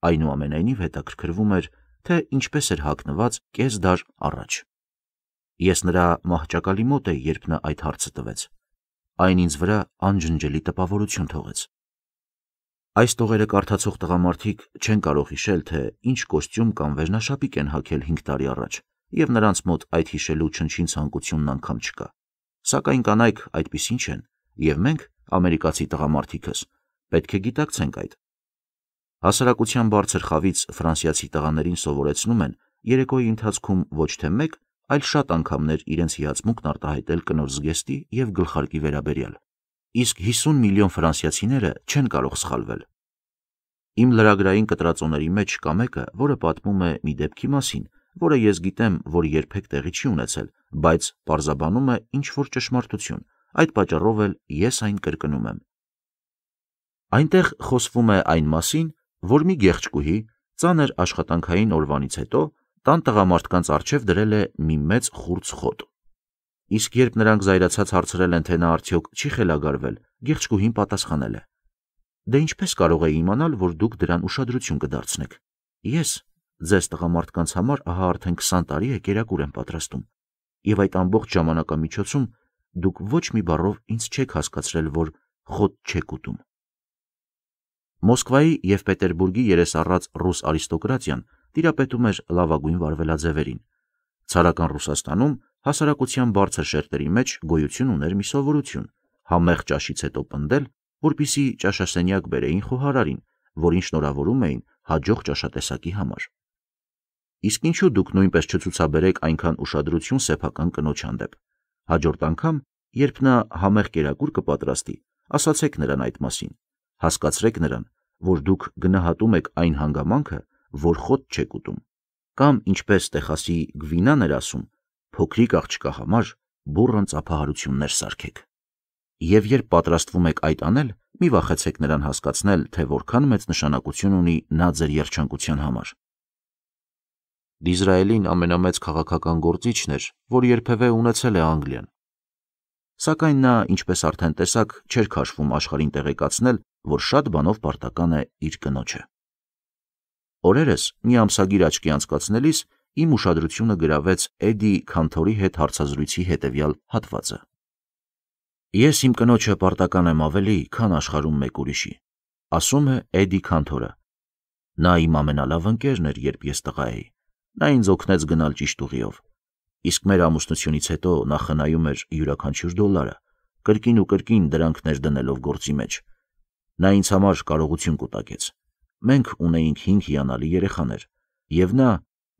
այնուամենայնիվ հետաքրքրվում էր, թե ինչպես էր հագնված կես դար առաջ։ Ես նրա մահճակալի մոտ էի, երբ նա այդ հարցը տվեց այն ինձ վրա անջնջելի տպավորություն թողեց։ Այս տողերը կարդացող տղամարդիկ չեն կարող հիշել, թե ինչ կոստյում կամ վերնաշապիկ են հագել 5 տարի առաջ, եւ նրանց մոտ այդ հիշելու չնչին ցանկությունն անգամ չկա։ Սակայն կանայք այդպեսին չեն, եւ մենք, ամերիկացի տղամարդիկս, պետք է գիտակցենք այդ։ Հասարակության բարձր խավից ֆրանսիացի տղաներին սովորեցնում են երեկոյի ընթացքում ոչ թե մեկ, այլ շատ անգամներ իրենց հիացմունքն արտահայտել կնոջ զգեստի եւ գլխարկի վերաբերյալ։ Իսկ 50 միլիոն ֆրանսիացիները չեն կարող սխալվել։ Իմ լրագրային կտրածոների մեջ կա մեկը, որը պատմում է մի դեպքի մասին, որը ես գիտեմ, որ երբեք տեղի չի ունեցել, բայց parzabanum է ինչ որ ճշմարտություն։ Այդ պատճառով էլ ես այն կրկնում եմ։ Այնտեղ խոսվում է այն մասին, որ մի գեղեցկուհի ծանր աշխատանքային օրվանից հետո տան տղամարդկանց առջև դրել է մի մեծ խուրձ խոտ։ Իսկ երբ նրանք զայրացած հարցրել են, թե նա արդյոք չի խելագարվել, գեղեցկուհին պատասխանել է. Դե ինչպես կարող է իմանալ, որ դուք դրան ուշադրություն կդարձնեք։ Ես ձեզ տղամարդկանց համար ահա արդեն 20 տարի է կերակուր եմ պատրաստում։ Եվ այդ ամբողջ ժամանակամիջոցում դուք ոչ մի բառով ինձ չեք հասկացրել, որ խոտ չեք ուտում։ Մոսկվայի եւ Պետերբուրգի երես առած ռուս արիստոկրատիան տիրապետում էր լավագույն վարվելաձևերին։ Ցարական Ռուսաստանում հասարակության բարձր շերտերի մեջ գոյություն ուներ մի սովորություն՝ համեղ ճաշից հետո պնդել, որpիսի ճաշասենյակ բերեին խոհարարին, որին շնորհավորում էին հաջող ճաշատեսակի համար։ Իսկ ինչու դուք նույնպես չցուցաբերեք այնքան ուշադրություն սեփական կնոջ հանդեպ։ Հաջորդ անգամ, երբ նա համեղ կերակուր կպատրաստի, ասացեք նրան այդ մասին։ Հասկացրեք նրան, որ դուք գնահատում եք այն հանգամանքը, որ խոտ չեք ուտում։ Կամ ինչպես Տեխասի Գվինան էր ասում, փոքրիկ աղջկա համար բուրըն ծափահարություններ սարքեք։ Եվ երբ պատրաստվում եք այդ անել, մի վախեցեք նրան հասկացնել, թե որքան մեծ նշանակություն ունի նա ձեր երջանկության համար։ Դիզրայելին ամենամեծ քաղաքական գործիչն էր, որ երբևէ ունեցել է Անգլիան։ Սակայն նա, ինչպես արդեն տեսակ, չէր քաշվում աշխարհին տեղեկացնել, որ շատ բանով պարտական է իր կնոջը։ Օրերս մի ամսագիր աչքի անցկացնելիս իմ ուշադրությունը գրավեց Էդի Քանթորի հետ հարցազրույցի հետևյալ հատվածը։ Ես իմ կնոջը պարտական եմ ավելի, քան աշխարհում մեկ ուրիշի, ասում է Էդի Քանթորը։ Նա իմ ամենալավ ընկերն էր, երբ ես տղա էի։ Նա ինձ օգնեց գնալ ճիշտ ուղիով։ Իսկ մեր ամուսնությունից հետո նա խնայում էր յուրաքանչյուր դոլարը, կրկին ու կրկին դրանք ներդնելով գործի մեջ։ Նա ինձ համար կարողություն կուտակեց։ Մենք ունեինք 5 հիանալի երեխաներ, եւ նա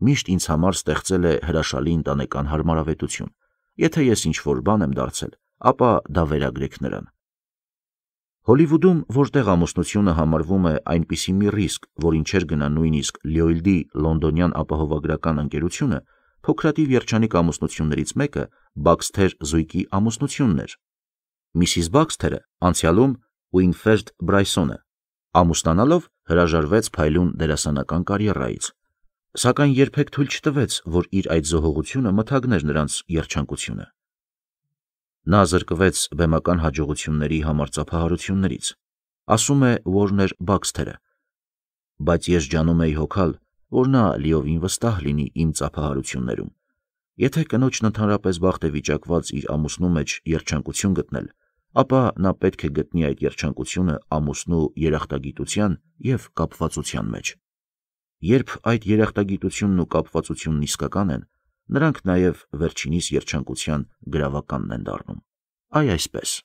միշտ ինձ համար ստեղծել է հրաշալի ընտանեկան հարմարավետություն։ Եթե ես ինչ-որ բան եմ դարձել, ապա դա վերագրեք նրան։ Հոլիվուդում, որտեղ ամուսնությունը համարվում է այնպիսի մի ռիսկ, որին չէր գնա նույնիսկ Լյոյլդի լոնդոնյան ապահովագրական ընկերությունը, փոքրատիվ երջանիկ ամուսնություններից մեկը Բաքսթեր զույգի ամուսնությունն էր։ Միսիս Բաքսթերը անցյալում Ուինֆերդ Բրայսոնը ամուսնանալով հրաժարվեց փայլուն դերասանական կարիերայից, սակայն երբեք թույլ չտվեց, որ իր այդ զոհողությունը մթագներ նրանց երջանկությունը։ Նա զրկվեց բեմական հաջողությունների համարձափահարություններից, ասում է Warner Baxter-ը, բայց ես ջանում էի հոգալ, որ նա լիովին վստահ լինի իմ ծափահարություններում։ Եթե կնոջն ընդհանրապես բախտ է վիճակված իր ամուսնու մեջ երջանկություն գտնել, ապա նա պետք է գտնի այդ երջանկությունը ամուսնու երախտագիտության եւ կապվածության մեջ։ Երբ այդ երախտագիտությունն ու կապվածությունն իսկական են, նրանք նաև վերջինիս երջանկության գրավականն են դառնում։ Այ այսպես։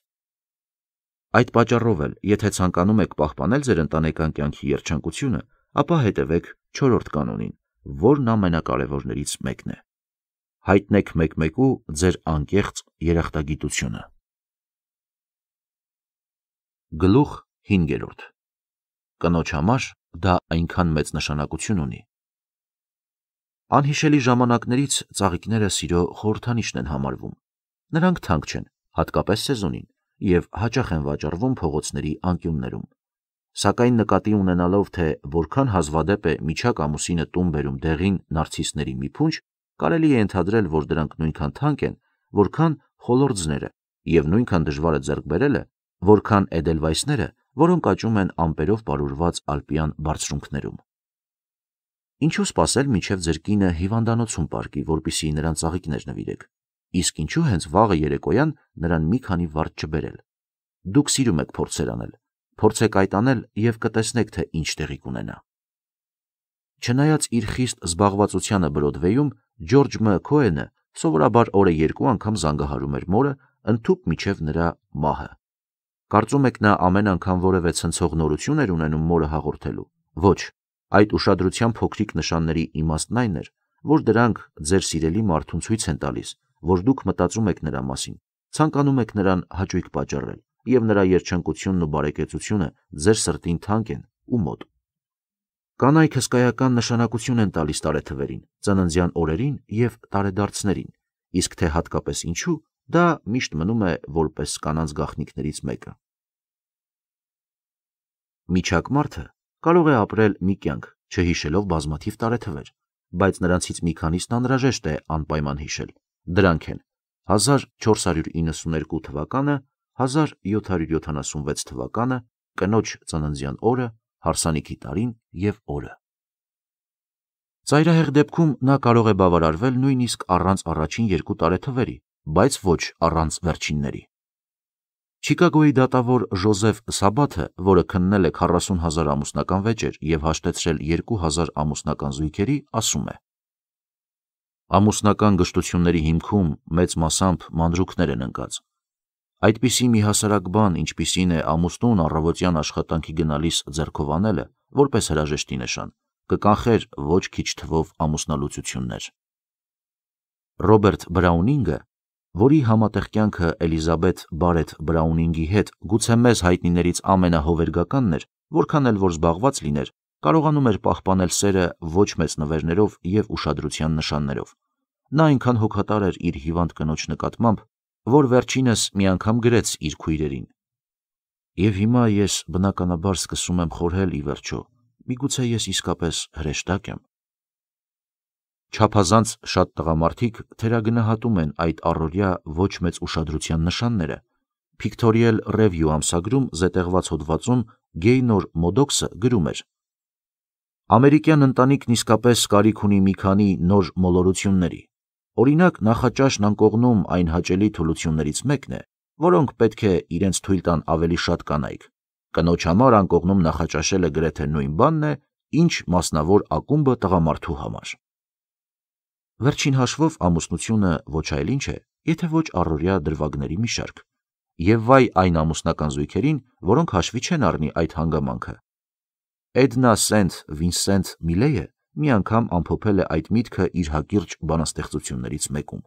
Այդ պատճառով էլ, եթե ցանկանում եք պահպանել ձեր ընտանեկան կյանքի երջանկությունը, ապա հետևեք 4-րդ կանոնին, որն ամենակարևորներից մեկն է։ Հայտնեք մեկ-մեկու ձեր անկեղծ երախտագիտությունը։ Գլուխ 5-րդ Կնոջ համար դա այնքան մեծ նշանակություն ունի, Անհիշելի ժամանակներից ծաղիկները սիրո խորհրդանիշն են համարվում։ Նրանք թանկ չեն, հատկապես սեզոնին, եւ հաճախ են վաճառվում փողոցների անկյուններում։ Սակայն նկատի ունենալով, թե որքան հազվադեպ է միջակ ամուսինը տուն բերում դեղին նարցիսների մի փունջ, կարելի է ընդհանրել, որ դրանք նույնքան թանկ են, որքան խոլորձները, եւ նույնքան դժվար է ձեռք բերելը, որքան էդելվայսները, որոնք աճում են ամպերով բարուրված ալպյան բարձրունքներում։ Ինչու սпасել միջև ձեր կինը հիվանդանոցում պարկի, որpիսի նրան ծաղիկներ նվիրեք։ Իսկ ինչու հենց վաղը երեկոյան նրան մի քանի վարդ չբերել։ Դուք սիրում եք փորձեր անել, փորձեք այդ անել եւ կտեսնեք թե ինչ տեղի կունենա։ Չնայած իր խիստ զբաղվածությանը Բրոդվեյում Ջորջ Մ. Քոենը սովորաբար օրը երկու անգամ զանգահարում էր մորը, ընդཐུպ միջև նրա մահը, Կարծում եք նա ամեն անգամ որևէ ցնցող նորություն էր ունենում մորը հաղորդելու։ Ոչ, Այդ ուշադրության փոքրիկ նշանների իմաստն այն էր, որ դրանք ձեր սիրելի մարդուն ցույց են տալիս, որ դուք մտածում եք նրա մասին, ցանկանում եք նրան հաճույք պատճառել, եւ նրա երջանկությունն ու բարեկեցությունը ձեր սրտին թանկ են ու մոտ։ Կանայք հսկայական նշանակություն են տալիս տարեթվերին, ծննդյան օրերին եւ տարեդարձներին, իսկ թե հատկապես ինչու, դա միշտ մնում է որպես կանանց գաղտնիքներից մեկը։ Միջակ մարդը կարող է ապրել մի կյանք, չհիշելով բազմաթիվ տարեթվեր, բայց նրանցից մի քանիսն անհրաժեշտ է անպայման հիշել։ Դրանք են 1492 թվականը, 1776 թվականը, կնոջ ծննդյան օրը, հարսանիքի տարին եւ օրը։ Ծայրահեղ դեպքում նա կարող է բավարարվել նույնիսկ առանց առաջին երկու տարեթվերի, բայց ոչ առանց վերջինների։ Չիկագոյի դատավոր Ժոզեֆ Սաբաթը, որը քննել է 40 հազար ամուսնական վեճեր և հաշտեցրել 2000 ամուսնական զույգերի, ասում է. Ամուսնական գժտությունների հիմքում մեծ մասամբ մանրուքներ են ընկած։ Այդպիսի մի հասարակ բան, ինչպիսին է ամուսնուն առավոտյան աշխատանքի գնալիս ձեռքով անելը, որպես հրաժեշտի նշան, կկանխեր ոչ քիչ թվով ամուսնալուծություններ։ Ռոբերտ Բրաունինգը, որի համատեղ կյանքը Էլիզաբեթ Բարեթ Բրաունինգի հետ գուցե մեզ հայտնիներից ամենահովերգականն էր, որքան էլ որ զբաղված լիներ, կարողանում էր պահպանել սերը ոչ մեծ նվերներով եւ ուշադրության նշաններով։ Նա այնքան հոգատար էր իր հիվանդ կնոջ նկատմամբ, որ վերջինս մի անգամ գրեց իր քույրերին. Եվ հիմա ես բնականաբար սկսում եմ խորհել ի վերջո, միգուցե ես իսկապես հրեշտակ եմ։ Չափազանց շատ տղամարդիկ թերագնահատում են այդ առօրյա ոչ մեծ ուշադրության նշանները։ Pictorial Review ամսագրում զետեղված հոդվածում Գեյնոր Մոդոքսը գրում էր. Ամերիկյան ընտանիքն իսկապես կարիք ունի մի քանի նոր մոլորությունների։ Օրինակ, նախաճաշն անկողնում այն հաճելի թուլություններից մեկն է, որոնք պետք է իրենց թույլ տան ավելի շատ կանայք։ Կնոջ համար անկողնում նախաճաշելը գրեթե նույն բանն է, ինչ մասնավոր ակումբը տղամարդու համար։ Վերջին հաշվով ամուսնությունը ոչ այլ ինչ է, եթե ոչ առօրյա դրվագների մի շարք։ Եվ վայ այն ամուսնական զույգերին, որոնք հաշվի չեն առնի այդ հանգամանքը։ Էդնա Սենթ Վինսենտ Միլեյը մի անգամ ամփոփել է այդ միտքը իր հակիրճ բանաստեղծություններից մեկում։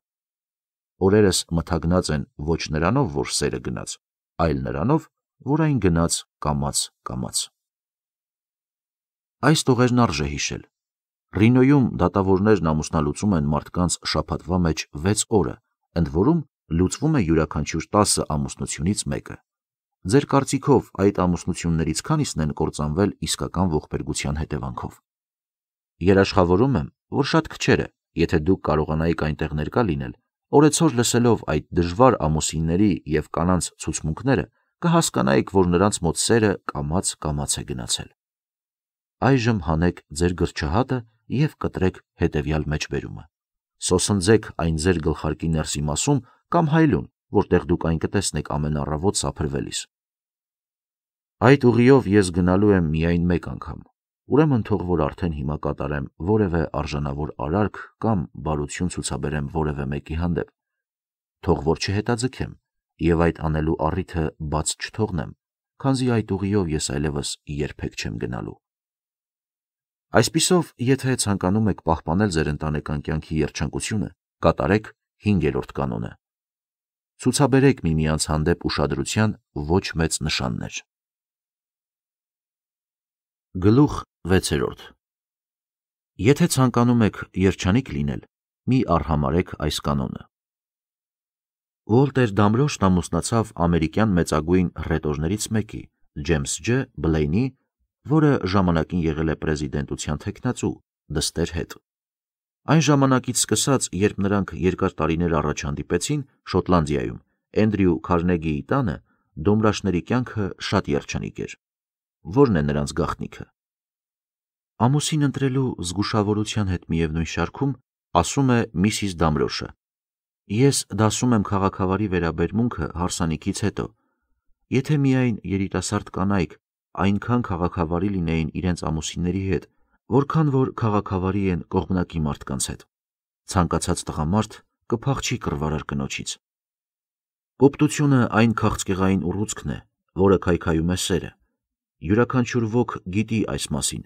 Օրերս մթագնած են ոչ նրանով, որ սերը գնաց, այլ նրանով, որ այն գնաց կամաց կամաց։ Այս տողերն արժե հիշել Ռինոյում դատավորներն ամուսնալուծում են մարդկանց շաբաթվա մեջ 6 օրը, ընդ որում լուծվում է յուրաքանչյուր 10 ամուսնությունից մեկը։ Ձեր կարծիքով այդ ամուսնություններից քանիսն են կործանվել իսկական ողբերգության հետևանքով։ Երաշխավորում եմ, որ շատ քչերը, եթե դուք կարողանայիք այնտեղ ներկա լինել, օրեցօր լսելով այդ դժվար ամուսինների եւ կանանց ցուցմունքները, կհասկանայիք, որ նրանց մոտ սերը կամաց-կամաց է գնացել։ Այժմ հանեք ձեր գրչահատը եւ կտրեք հետեւյալ մեջբերումը. Սոսնձեք այն ձեր գլխարկի ներսի մասում կամ հայլուն, որտեղ դուք այն կտեսնեք ամեն առավոտ սափրվելիս։ Այդ ուղիով ես գնալու եմ միայն մեկ անգամ։ Ուրեմն թող որ արդեն հիմա կատարեմ որևէ արժանավոր արարք կամ բարություն ցուցաբերեմ որևէ մեկի հանդեպ։ Թող որ չհետաձգեմ եւ այդ անելու առիթը բաց չթողնեմ, քանզի այդ ուղիով ես այլևս երբեք չեմ գնալու։ Այսպիսով, եթե ցանկանում եք պահպանել ձեր ընտանեկան կյանքի երջանկությունը, կատարեք 5-րդ կանոնը։ Ցուցաբերեք միմյանց հանդեպ ուշադրության ոչ մեծ նշաններ։ Գլուխ 6-րդ Եթե ցանկանում եք երջանիկ լինել, մի արհամարեք այս կանոնը։ Ուոլտեր Դամրոշն ամուսնացավ ամերիկյան մեծագույն հռետորներից մեկի՝ Ջեյմս Ջ. Բլեյնի որը ժամանակին եղել է պրեզիդենտության թեկնածու դստեր հետ։ Այն ժամանակից սկսած, երբ նրանք երկար տարիներ առաջ հանդիպեցին Շոտլանդիայում, Էնդրյու Քարնեգիի տանը, դոմրաշների կյանքը շատ երջանիկ էր։ Որն է նրանց գաղտնիքը։ Ամուսին ընտրելու զգուշավորության հետ միևնույն շարքում ասում է Միսիս Դամրոշը. Ես դասում եմ քաղաքավարի վերաբերմունքը հարսանիքից հետո։ Եթե միայն երիտասարդ կանայք այնքան քաղաքավարի լինեին իրենց ամուսինների հետ, որքան որ քաղաքավարի են կողմնակի մարդկանց հետ։ Ցանկացած տղամարդ կփախչի կռվարար կնոջից։ Կոպտությունը այն քաղցկեղային ուռուցքն է, որը քայքայում է սերը։ Յուրաքանչյուր ոք գիտի այս մասին,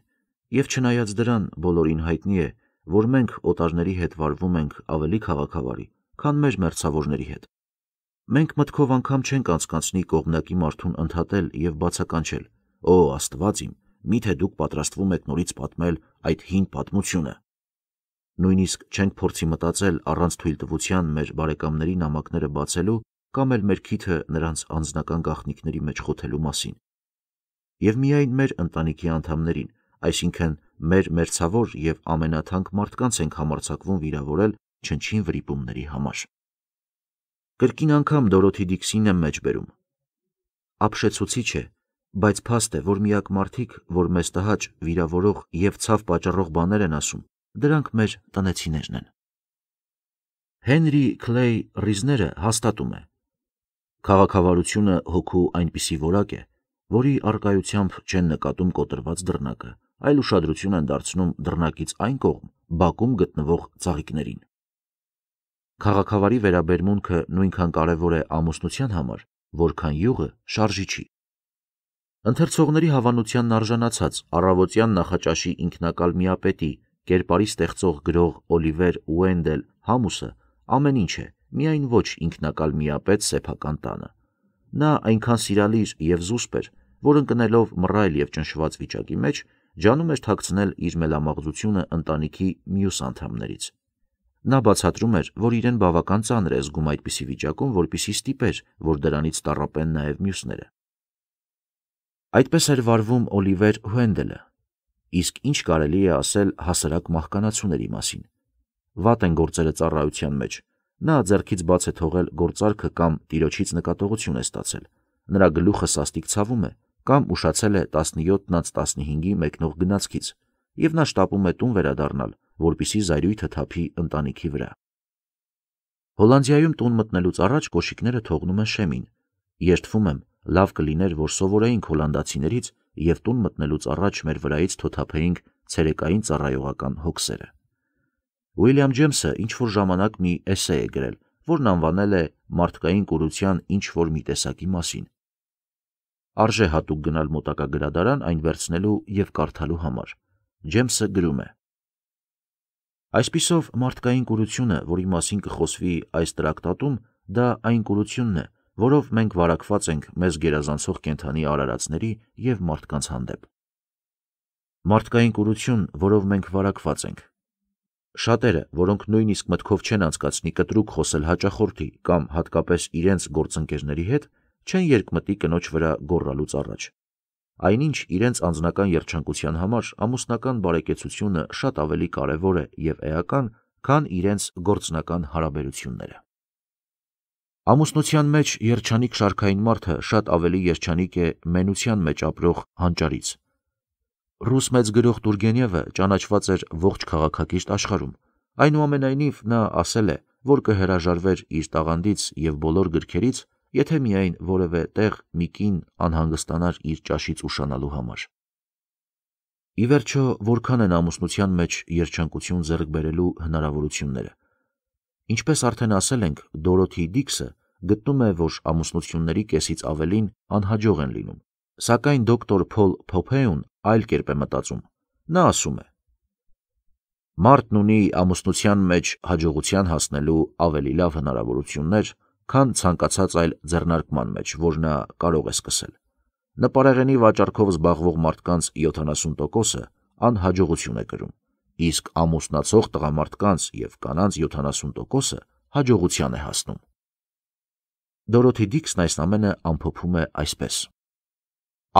եւ չնայած դրան բոլորին հայտնի է, որ մենք օտարների հետ վարվում ենք ավելի քաղաքավարի, քան մեր մերձավորների հետ։ Մենք մտքով անգամ չենք անցկացնի կողմնակի մարդուն ընդհատել եւ բացականչել, Օ, Աստված իմ, միթե դուք պատրաստվում եք նորից պատմել այդ հին պատմությունը։ Նույնիսկ չենք փորձի մտածել առանց թույլտվության մեր բարեկամների նամակները բացելու կամ էլ մեր քիթը նրանց անձնական գաղտնիքների մեջ խոթելու մասին։ Եվ միայն մեր ընտանիքի անդամներին, այսինքն մեր մերձավոր եւ ամենաթանկ մարդկանց ենք համարցակվում վիրավորել չնչին վրիպումների համար։ Կրկին անգամ Դորոթի Դիքսին եմ մեջբերում։ Ապշեցուցիչ է, բայց փաստ է, որ միակ մարդիկ, որ մեզ տհաճ, վիրավորող եւ ցավ պատճառող բաներ են ասում, դրանք մեր տնեցիներն են։ Հենրի Քլեյ Ռիզները հաստատում է. Քաղաքավարությունը հոգու այնպիսի որակ է, որի արկայությամբ չեն նկատում կոտրված դռնակը, այլ ուշադրություն են դարձնում դռնակից այն կողմ բակում գտնվող ծաղիկներին։ Քաղաքավարի վերաբերմունքը նույնքան կարևոր է ամուսնության համար, որքան յուղը շարժիչի։ Ընթերցողների հավանությանն արժանացած առավոտյան նախաճաշի ինքնակալ միապետի կերպարի ստեղծող գրող Օլիվեր Ուենդել Համուսը ամեն ինչ է, միայն ոչ ինքնակալ միապետ սեփական տանը։ Նա այնքան սիրալիր եւ զուսպ էր, որ ընկնելով մռայլ եւ ճնշված վիճակի մեջ, ջանում էր թաքցնել իր մելամաղձությունը ընտանիքի մյուս անդամներից։ Նա բացատրում էր, որ իրեն բավական ծանր է զգում այդպիսի վիճակում, որpիսի ստիպեր, որ դրանից տառապեն նաեւ մյուսները։ Այդպես էր վարվում Օլիվեր Հուենդելը, իսկ ինչ կարելի է ասել հասարակ մահկանացուների մասին։ Վատ են գործերը ծառայության մեջ։ Նա ձեռքից բաց է թողել գործարքը կամ տիրոջից նկատողություն է ստացել։ Նրա գլուխը սաստիկ ցավում է կամ ուշացել է 17-ից 15-ի մեկնող գնացքից, եւ նա շտապում է տուն վերադառնալ, որպիսի զայրույթը թափի ընտանիքի վրա։ Հոլանդիայում տուն մտնելուց առաջ կոշիկները թողնում են շեմին։ Երդվում եմ, լավ կլիներ, որ սովորեինք հոլանդացիներից եւ տուն մտնելուց առաջ մեր վրայից թոթափեինք ցերեկային ծառայողական հոգսերը։ Ուիլյամ Ջեյմսը ինչ որ ժամանակ մի էսե է գրել, որն անվանել է մարդկային կուրության ինչ որ մի տեսակի մասին։ Արժե հատուկ գնալ մոտակա գրադարան այն վերցնելու եւ կարդալու համար։ Ջեյմսը գրում է. Այսպիսով մարդկային կուրությունը, որի մասին կխոսվի այս տրակտատում, դա այն կուրությունն է, որով մենք վարակված ենք մեզ գերազանցող կենթանի արարածների եւ մարդկանց հանդեպ։ Մարդկային կուրություն, որով մենք վարակված ենք, Շատերը, որոնք նույնիսկ մտքով չեն անցկացնի կտրուկ խոսել հաճախորդի կամ հատկապես իրենց գործընկերների հետ, չեն երկմտի կնոջ վրա գոռալուց առաջ։ Այնինչ իրենց անձնական երջանկության համար ամուսնական բարեկեցությունը շատ ավելի կարևոր է եւ էական, քան իրենց գործնական հարաբերությունները։ Ամուսնության մեջ երջանիկ շարքային մարդը շատ ավելի երջանիկ է մենության մեջ ապրող հանճարից։ Ռուս մեծ գրող Տուրգենևը ճանաչված էր ողջ քաղաքակիրթ աշխարհում։ Այնուամենայնիվ նա ասել է, որ կհրաժարվեր իր տաղանդից եւ բոլոր գրքերից, եթե միայն որևէ տեղ մի կին անհանգստանար իր ճաշից ուշանալու համար։ Ի վերջո, որքան են ամուսնության մեջ երջանկություն ձեռք բերելու հնարավորությունները։ Ինչպես արդեն ասել ենք, Դորոթի Դիքսը գտնում է, որ ամուսնությունների կեսից ավելին անհաջող են լինում։ Սակայն դոկտոր Փոլ Փոփեյուն այլ կերպ է մտածում։ Նա ասում է. Մարդն ունի ամուսնության մեջ հաջողության հասնելու ավելի լավ հնարավորություններ, քան ցանկացած այլ ձեռնարկման մեջ, որ նա կարող է սկսել։ Նպարեղենի վաճառքով զբաղվող մարդկանց 70%-ը անհաջողություն է կրում, իսկ ամուսնացող տղամարդկանց եւ կանանց 70%-ը հաջողության է հասնում։ Դորոթի Դիքսն այս ամենը ամփոփում է այսպես.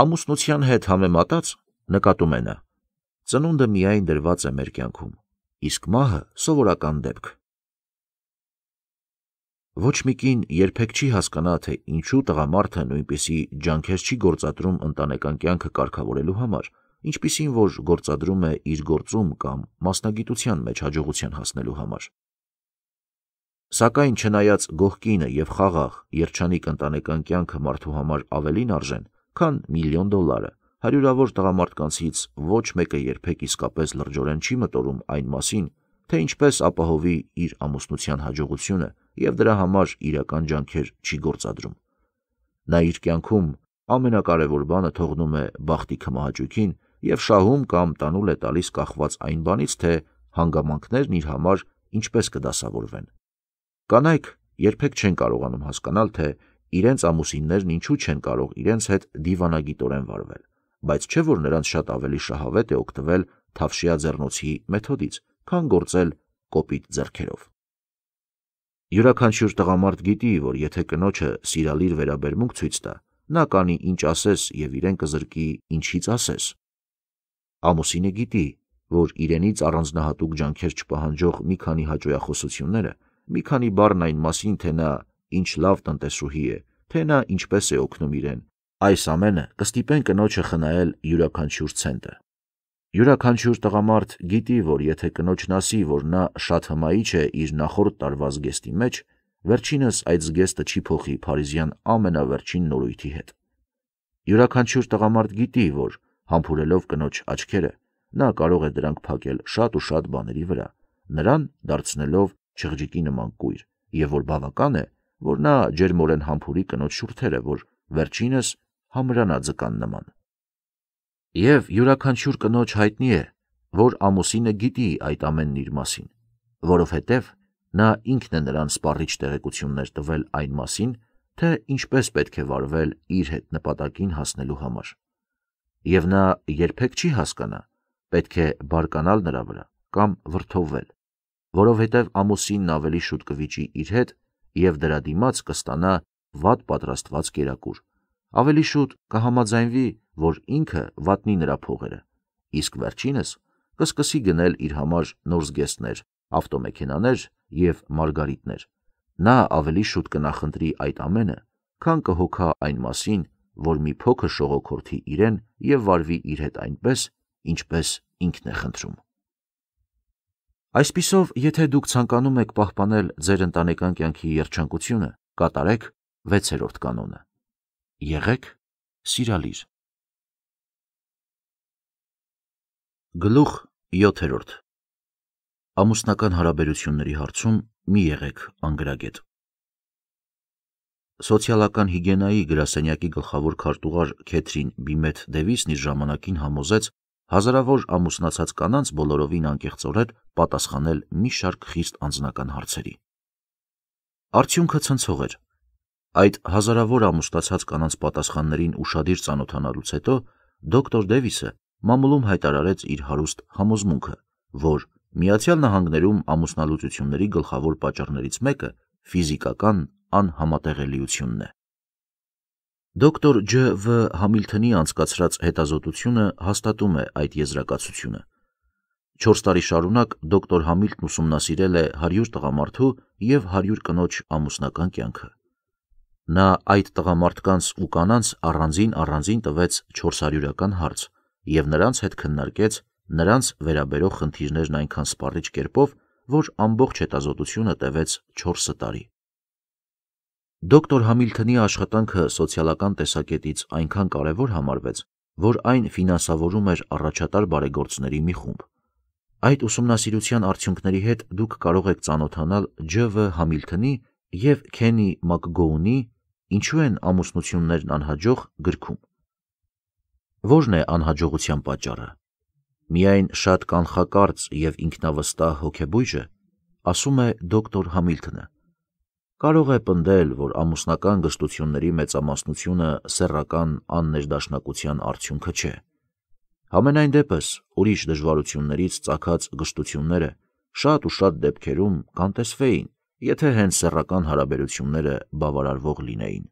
Ամուսնության հետ համեմատած նկատում է նա. ծնունդը միայն դրված է մեր կյանքում, իսկ մահը սովորական դեպք։ Ոչ մի կին երբեք չի հասկանա, թե ինչու տղամարդը նույնպիսի ջանքեր չի գործադրում ընտանեկան կյանքը կարգավորելու համար, ինչպիսին որ գործադրում է իր գործում կամ մասնագիտության մեջ հաջողության հասնելու համար։ Սակայն չնայած գողկինը եւ խաղաղ, երջանիկ ընտանեկան կյանքը մարդու համար ավելին արժեն, քան միլիոն դոլարը։ Հարյուրավոր տղամարդկանցից ոչ մեկը երբեք իսկապես լրջորեն չի մտորում այն մասին, թե ինչպես ապահովի իր ամուսնության հաջողությունը եւ դրա համար իրական ջանքեր չի գործադրում։ Նա իր կյանքում ամենակարևոր բանը թողնում է բախտի կմահաճույքին եւ շահում կամ տանուլ է տալիս կախված այն բանից, թե հանգամանքներն իր համար ինչպես կդասավորվեն։ Կանայք երբեք չեն կարողանում հասկանալ, թե իրենց ամուսիններն ինչու չեն կարող իրենց հետ դիվանագիտորեն վարվել, բայց չէ որ նրանց շատ ավելի շահավետ է օգտվել թավշյա ձեռնոցի մեթոդից, քան գործել կոպիտ ձեռքերով։ Յուրաքանչյուր տղամարդ գիտի, որ եթե կնոջը սիրալիր վերաբերմունք ցույց տա, նա կանի ինչ ասես եւ իրեն կզրկի ինչից ասես։ Ամուսինը գիտի, որ իրենից առանձնահատուկ ջանքեր չպահանջող մի քանի հաջողախոսությունները, մի քանի բառն այն մասին, թե նա ինչ լավ տնտեսուհի է, թե նա ինչպես է օգնում իրեն։ Այս ամենը կստիպեն կնոջը խնայել յուրաքանչյուր ցենտը։ Յուրաքանչյուր տղամարդ գիտի, որ եթե կնոջն ասի, որ նա շատ հմայիչ է իր նախորդ տարվա զգեստի մեջ, վերջինս այդ զգեստը չի փոխի Փարիզյան ամենավերջին նորույթի հետ։ Յուրաքանչյուր տղամարդ գիտի, որ համբուրելով կնոջ աչքերը, նա կարող է դրանք փակել շատ ու շատ բաների վրա, նրան դարձնելով չղջիկի նման կույր, եւ որ բավական է, որ նա ջերմորեն համբուրի կնոջ շուրթերը, որ վերջինս համրանա ձկան նման։ Եվ յուրաքանչյուր կնոջ հայտնի է, որ ամուսինը գիտի այդ ամենն իր մասին, որովհետև նա ինքն է նրան սպառիչ տեղեկություններ տվել այն մասին, թե ինչպես պետք է վարվել իր հետ նպատակին հասնելու համար։ Եվ նա երբեք չի հասկանա, պետք է բարկանալ նրա վրա կամ վրթովվել, որովհետև ամուսինն ավելի շուտ կվիճի իր հետ եւ դրա դիմաց կստանա վատ պատրաստված կերակուր։ Ավելի շուտ կհամաձայնվի, որ ինքը վատնի նրա փողերը, իսկ վերջինս կսկսի գնել իր համար նոր զգեստներ, ավտոմեքենաներ եւ մարգարիտներ։ Նա ավելի շուտ կնախընտրի այդ ամենը, քան կհոգա այն մասին, որ մի փոքր շողոքորթի իրեն եւ վարվի իր հետ այնպես, ինչպես ինքն է խնդրում։ Այսպիսով, եթե դուք ցանկանում եք պահպանել ձեր ընտանեկան կյանքի երջանկությունը, կատարեք 6-րդ կանոնը։ Եղեք սիրալիր։ Գլուխ 7 Ամուսնական հարաբերությունների հարցում մի եղեք անգրագետ։ Սոցիալական հիգիենայի գրասենյակի գլխավոր քարտուղար Քեթրին Բիմեթ Դեվիսն իր ժամանակին համոզեց հազարավոր ամուսնացած կանանց բոլորովին անկեղծորեն պատասխանել մի շարք խիստ անձնական հարցերի։ Արդյունքը ցնցող էր։ Այդ հազարավոր ամուսնացած կանանց պատասխաններին ուշադիր ծանոթանալուց հետո դոկտոր Դեվիսը մամուլում հայտարարեց իր հարուստ համոզմունքը, որ Միացյալ Նահանգներում ամուսնալուծությունների գլխավոր պատճառներից մեկը ֆիզիկական անհամատեղելիությունն է։ Դոկտոր Ջ. Վ. Համիլթոնի անցկացրած հետազոտությունը հաստատում է այդ եզրակացությունը։ 4 տարի շարունակ դոկտոր Համիլթն ուսումնասիրել է 100 տղամարդու եւ 100 կնոջ ամուսնական կյանքը։ Նա այդ տղամարդկանց ու կանանց առանձին առանձին տվեց 400-ական հարց եւ նրանց հետ քննարկեց նրանց վերաբերող խնդիրներն այնքան սպառիչ կերպով, որ ամբողջ հետազոտությունը տևեց 4 տարի։ Դոկտոր Համիլթոնի աշխատանքը սոցիալական տեսակետից այնքան կարևոր համարվեց, որ այն ֆինանսավորում էր առաջատար բարեգործների մի խումբ։ Այդ ուսումնասիրության արդյունքների հետ դուք կարող եք ծանոթանալ Ջ.Վ. Համիլթոնի եւ Քենի Մակգոունի Ինչու են ամուսնություններն անհաջող գրքում։ Որն է անհաջողության պատճառը։ Միայն շատ կանխակարծ եւ ինքնավստահ հոգեբույժը, ասում է դոկտոր Համիլթոնը, կարող է պնդել, որ ամուսնական գստությունների մեծամասնությունը սեռական աններդաշնակության արդյունքը չէ։ Համենայն դեպս, ուրիշ դժվարություններից ցակած գստությունները շատ ու շատ դեպքերում կանտեսվեին, եթե հենց սեռական հարաբերությունները բավարարվող լինեին։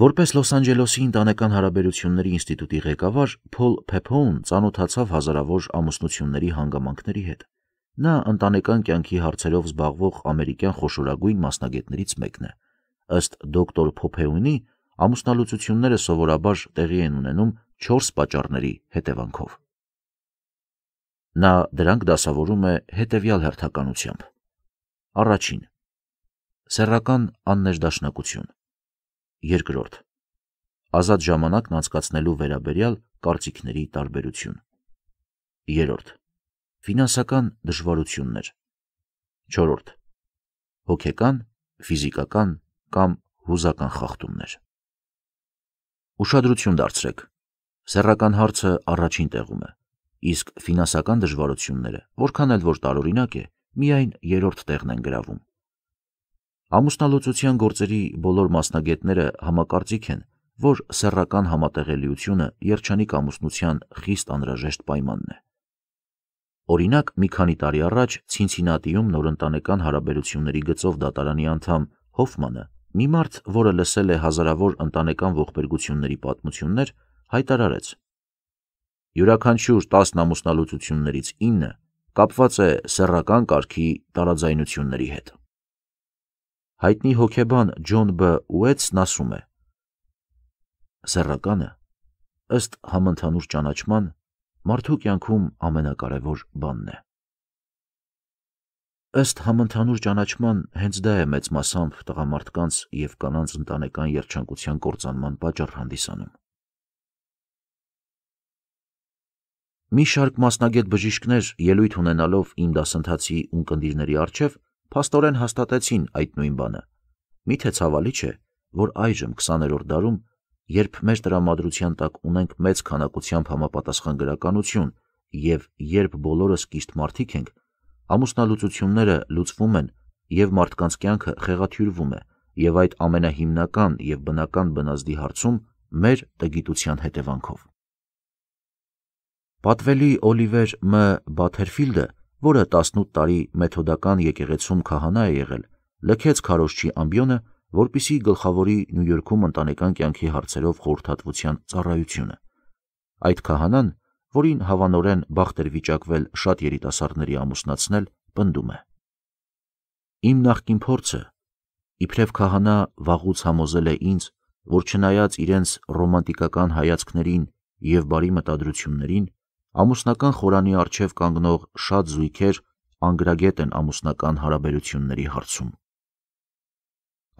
Որպես Լոս Անջելեսի ընտանեկան հարաբերությունների ինստիտուտի ղեկավար Փոլ Փեփոուն ծանոթացավ հազարավոր ամուսնությունների հանգամանքների հետ։ Նա ընտանեկան կյանքի հարցերով զբաղվող ամերիկյան խոշորագույն մասնագետներից մեկն է։ Ըստ դոկտոր Փոփեունի, ամուսնալուծությունները սովորաբար տեղի են ունենում 4 պատճառների հետևանքով։ Նա դրանք դասավորում է հետևյալ հերթականությամբ. Առաջին. սեռական աններդաշնակություն Երկրորդ. Ազատ ժամանակն անցկացնելու վերաբերյալ կարծիքների տարբերություն։ Երրորդ. Ֆինանսական դժվարություններ։ Չորրորդ. Հոգեկան, ֆիզիկական կամ հուզական խախտումներ։ Ուշադրություն դարձրեք։ Սեռական հարցը առաջին տեղում է, իսկ ֆինանսական դժվարությունները, որքան էլ որ տարօրինակ է, միայն երրորդ տեղն են գրավում։ Ամուսնալուծության գործերի բոլոր մասնագետները համակարծիք են, որ սեռական համատեղելիությունը երջանիկ ամուսնության խիստ անհրաժեշտ պայմանն է։ Օրինակ, մի քանի տարի առաջ Ցինցինատիում նորընտանեկան հարաբերությունների գծով դատարանի անդամ Հոֆմանը, մի մարդ, որը լսել է հազարավոր ընտանեկան ողբերգությունների պատմություններ, հայտարարեց. Յուրաքանչյուր 10 ամուսնալուծություններից 9 կապված է սեռական կարգի տարաձայնությունների հետ։ Հայտնի հոգեբան Ջոն Բ. Ուեթսն ասում է. Սեռականը ըստ համընդհանուր ճանաչման մարդու կյանքում ամենակարևոր բանն է։ ըստ համընդհանուր ճանաչման հենց դա է մեծ մասամբ տղամարդկանց եւ կանանց ընտանեկան երջանկության կործանման պատճառ հանդիսանում։ Մի շարք մասնագետ բժիշկներ ելույթ ունենալով իմ դասընթացի ունկնդիրների առջև փաստորեն հաստատեցին այդ նույն բանը։ Միթե ցավալի չէ, որ այժմ 20-րդ դարում, երբ մեր տրամադրության տակ ունենք մեծ քանակությամբ համապատասխան գրականություն եւ երբ բոլորս կիստ մարդիկ ենք, ամուսնալուծությունները լուծվում են եւ մարդկանց կյանքը խեղաթյուրվում է եւ այդ ամենահիմնական եւ բնական բնազդի հարցում մեր տգիտության հետևանքով։ Պատվելի Օլիվեր Մ. Բաթերֆիլդը, որը 18 տարի մեթոդական եկեղեցում քահանա է եղել, լքեց քարոշչի ամբիոնը, որպիսի գլխավորի Նյու Յորքում ընտանեկան կյանքի հարցերով խորհրդատվության ծառայությունը։ Այդ քահանան որին հավանորեն բախտ էր վիճակվել շատ երիտասարդների ամուսնացնել, պնդում է. Իմ նախկին փորձը իբրև քահանա վաղուց համոզել է ինձ, որ չնայած իրենց ռոմանտիկական հայացքներին եւ բարի մտադրություններին, ամուսնական խորանի արչև կանգնող շատ զույգեր անգրագետ են ամուսնական հարաբերությունների հարցում։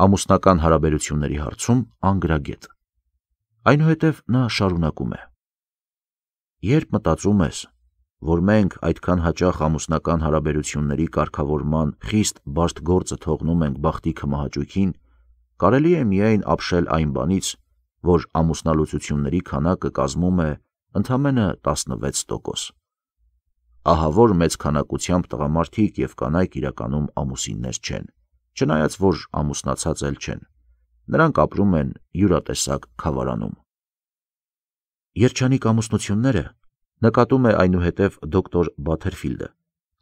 Ամուսնական հարաբերությունների հարցում անգրագետ։ Այնուհետև նա շարունակում է. Երբ մտածում ես, որ մենք այդքան հաճախ ամուսնական հարաբերությունների կարգավորման խիստ բարդ գործը թողնում ենք բախտի քմահաճույքին, կարելի է միայն ապշել այն բանից, որ ամուսնալուծությունների քանակը կազմում է ընդամենը 16%։ Ահա որ մեծ քանակությամբ տղամարդիկ եւ կանայք իրականում ամուսիններ չեն, չնայած որ ամուսնացած էլ չեն։ Նրանք ապրում են յուրատեսակ խավարանում։ Երջանիկ ամուսնությունները, նկատում է այնուհետև դոկտոր Բաթերֆիլդը,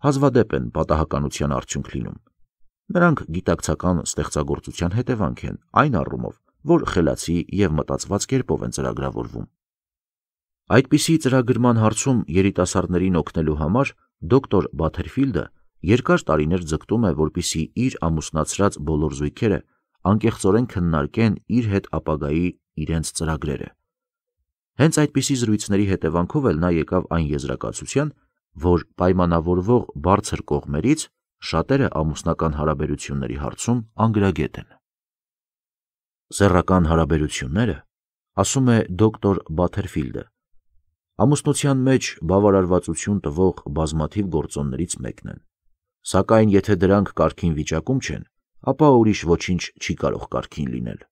հազվադեպ են պատահականության արդյունք լինում։ Նրանք գիտակցական ստեղծագործության հետևանք են այն առումով, որ խելացի եւ մտածված կերպով են ծրագրավորվում։ Այդպիսի ծրագրման հարցում երիտասարդներին օգնելու համար դոկտոր Բաթերֆիլդը երկար տարիներ ձգտում է, որպիսի իր ամուսնացրած բոլոր զույգերը անկեղծորեն քննարկեն իր հետ ապագայի իրենց ծրագրերը։ Հենց այդպիսի զրույցների հետևանքով էլ նա եկավ այն եզրակացության, որ պայմանավորվող բարձր կողմերից շատերը ամուսնական հարաբերությունների հարցում անգրագետ են։ Սեռական հարաբերությունները, ասում է դոկտոր Բաթերֆիլդը, ամուսնության մեջ բավարարվածություն տվող բազմաթիվ գործոններից մեկն են։ Սակայն եթե դրանք կարգին վիճակում չեն, ապա ուրիշ ոչինչ չի կարող կարգին լինել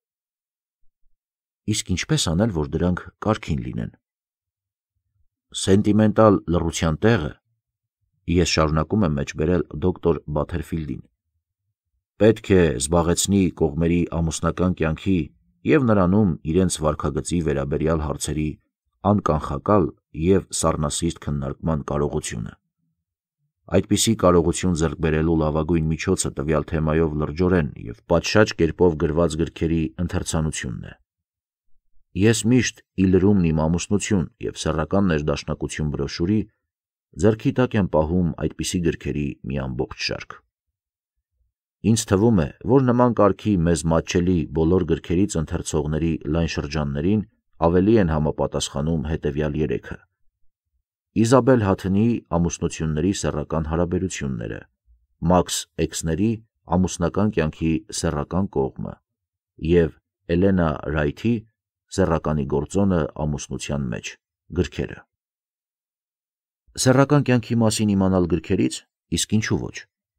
իսկ ինչպես անել, որ դրանք կարքին լինեն։ Սենտիմենտալ լռության տեղը ես շարունակում եմ մեջբերել դոկտոր Բաթերֆիլդին։ Պետք է զբաղեցնի կողմերի ամուսնական կյանքի եւ նրանում իրենց վարկագծի վերաբերյալ հարցերի անկանխակալ եւ սառնասիրտ քննարկման կարողությունը։ Այդպիսի կարողություն ձեռք բերելու լավագույն միջոցը տվյալ թեմայով լրջորեն եւ պատշաճ կերպով գրված գրքերի ընթերցանությունն է։ Ես միշտ իլրումն իմ ամուսնություն եւ սեռական ներդաշնակություն բրոշուրի ձեռքի տակ եմ պահում այդպիսի գրքերի մի ամբողջ շարք։ Ինձ թվում է, որ նման կարգի մեզ մատչելի բոլոր գրքերից ընթերցողների լայն շրջաններին ավելի են համապատասխանում հետևյալ երեքը. Իզաբել Հաթնի ամուսնությունների սեռական հարաբերությունները, Մաքս Էքսների ամուսնական կյանքի սեռական կողմը եւ Էլենա Ռայթի Սեռականի գործոնը ամուսնության մեջ գրքերը։ Սեռական կյանքի մասին իմանալ գրքերից, իսկ ինչու ոչ։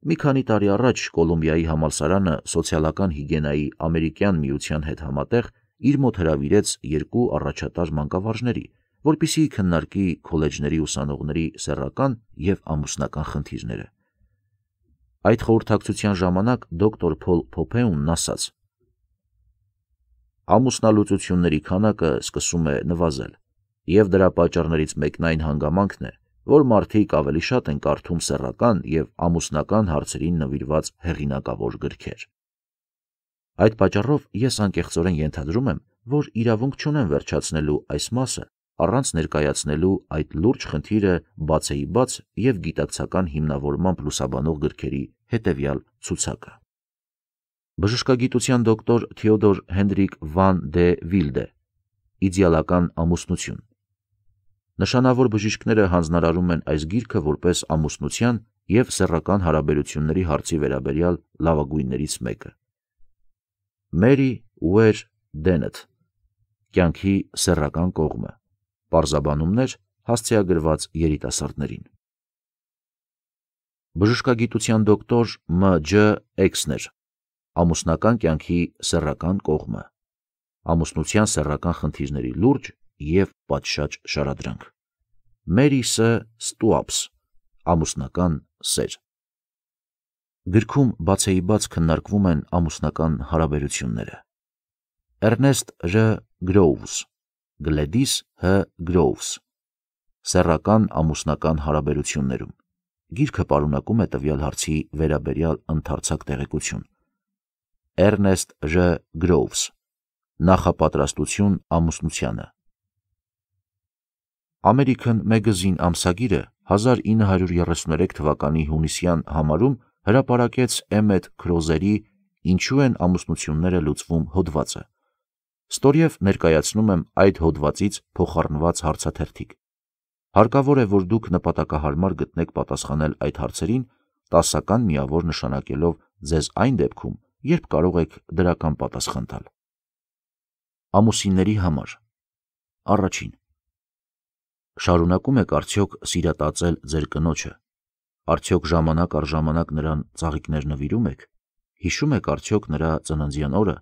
Մի քանի տարի առաջ Կոլումբիայի համալսարանը սոցիալական հիգիենայի ամերիկյան միության հետ համատեղ իր մոտ հրավիրեց երկու առաջատար մանկավարժների, որպիսի քննարկի քոլեջների ուսանողների սեռական եւ ամուսնական խնդիրները։ Այդ խորհրդակցության ժամանակ դոկտոր Փոլ Փոփեունն ասաց. ամուսնալուծությունների քանակը սկսում է նվազել, եւ դրա պատճառներից մեկն այն հանգամանքն է, որ մարդիկ ավելի շատ են կարդում սեռական եւ ամուսնական հարցերին նվիրված հեղինակավոր գրքեր։ Այդ պատճառով ես անկեղծորեն ենթադրում եմ, որ իրավունք չունեն վերջացնելու այս մասը առանց ներկայացնելու այդ լուրջ խնդիրը բացեի բաց եւ գիտակցական հիմնավորման պլուսաբանող գրքերի հետեւյալ ցուցակը։ Բժշկագիտության դոկտոր Թեոդոր Հենրիկ վան դե Վիլդե Իդեալական ամուսնություն Նշանավոր բժիշկները հանձնարարում են այս գիրքը որպես ամուսնության եւ սեռական հարաբերությունների հարցի վերաբերյալ լավագույններից մեկը։ Մերի Ուեր Դենեթ Կյանքի սեռական կողմը Պարզաբանումներ հասցեագրված երիտասարդներին Բժշկագիտության դոկտոր Մ.Ջ. Էքսներ Ամուսնական կյանքի սեռական կողմը Ամուսնության սեռական խնդիրների լուրջ եւ պատշաճ շարադրանք Մերի Ս. Ստուապս Ամուսնական սեր Գրքում բացեիբաց քննարկվում են ամուսնական հարաբերությունները։ Էրնեստ Ռ. Գրոուվս, Գլեդիս Հ. Գրոուվս Սեռական ամուսնական հարաբերություններում Գիրքը պարունակում է տվյալ հարցի վերաբերյալ ընդարձակ տեղեկություն։ Էրնեստ Ռ. Գրոուվս Նախապատրաստություն ամուսնությանը American Magazine ամսագիրը 1933 թվականի հունիսյան համարում հրապարակեց Էմետ Քրոզերի «Ինչու են ամուսնությունները լուծվում» հոդվածը։ Ստորև ներկայացնում եմ այդ հոդվածից փոխառնված հարցաթերթիկ։ Հարկավոր է, որ դուք նպատակահարմար գտնեք պատասխանել այդ հարցերին, տասական միավոր նշանակելով ձեզ այն դեպքում, երբ կարող եք դրական պատասխան տալ։ Ամուսինների համար Առաջին. Շարունակում եք արդյոք սիրատածել ձեր կնոջը։ Արդյոք ժամանակ առ ժամանակ նրան ծաղիկներ նվիրում եք։ Հիշում եք արդյոք նրա ծննդյան օրը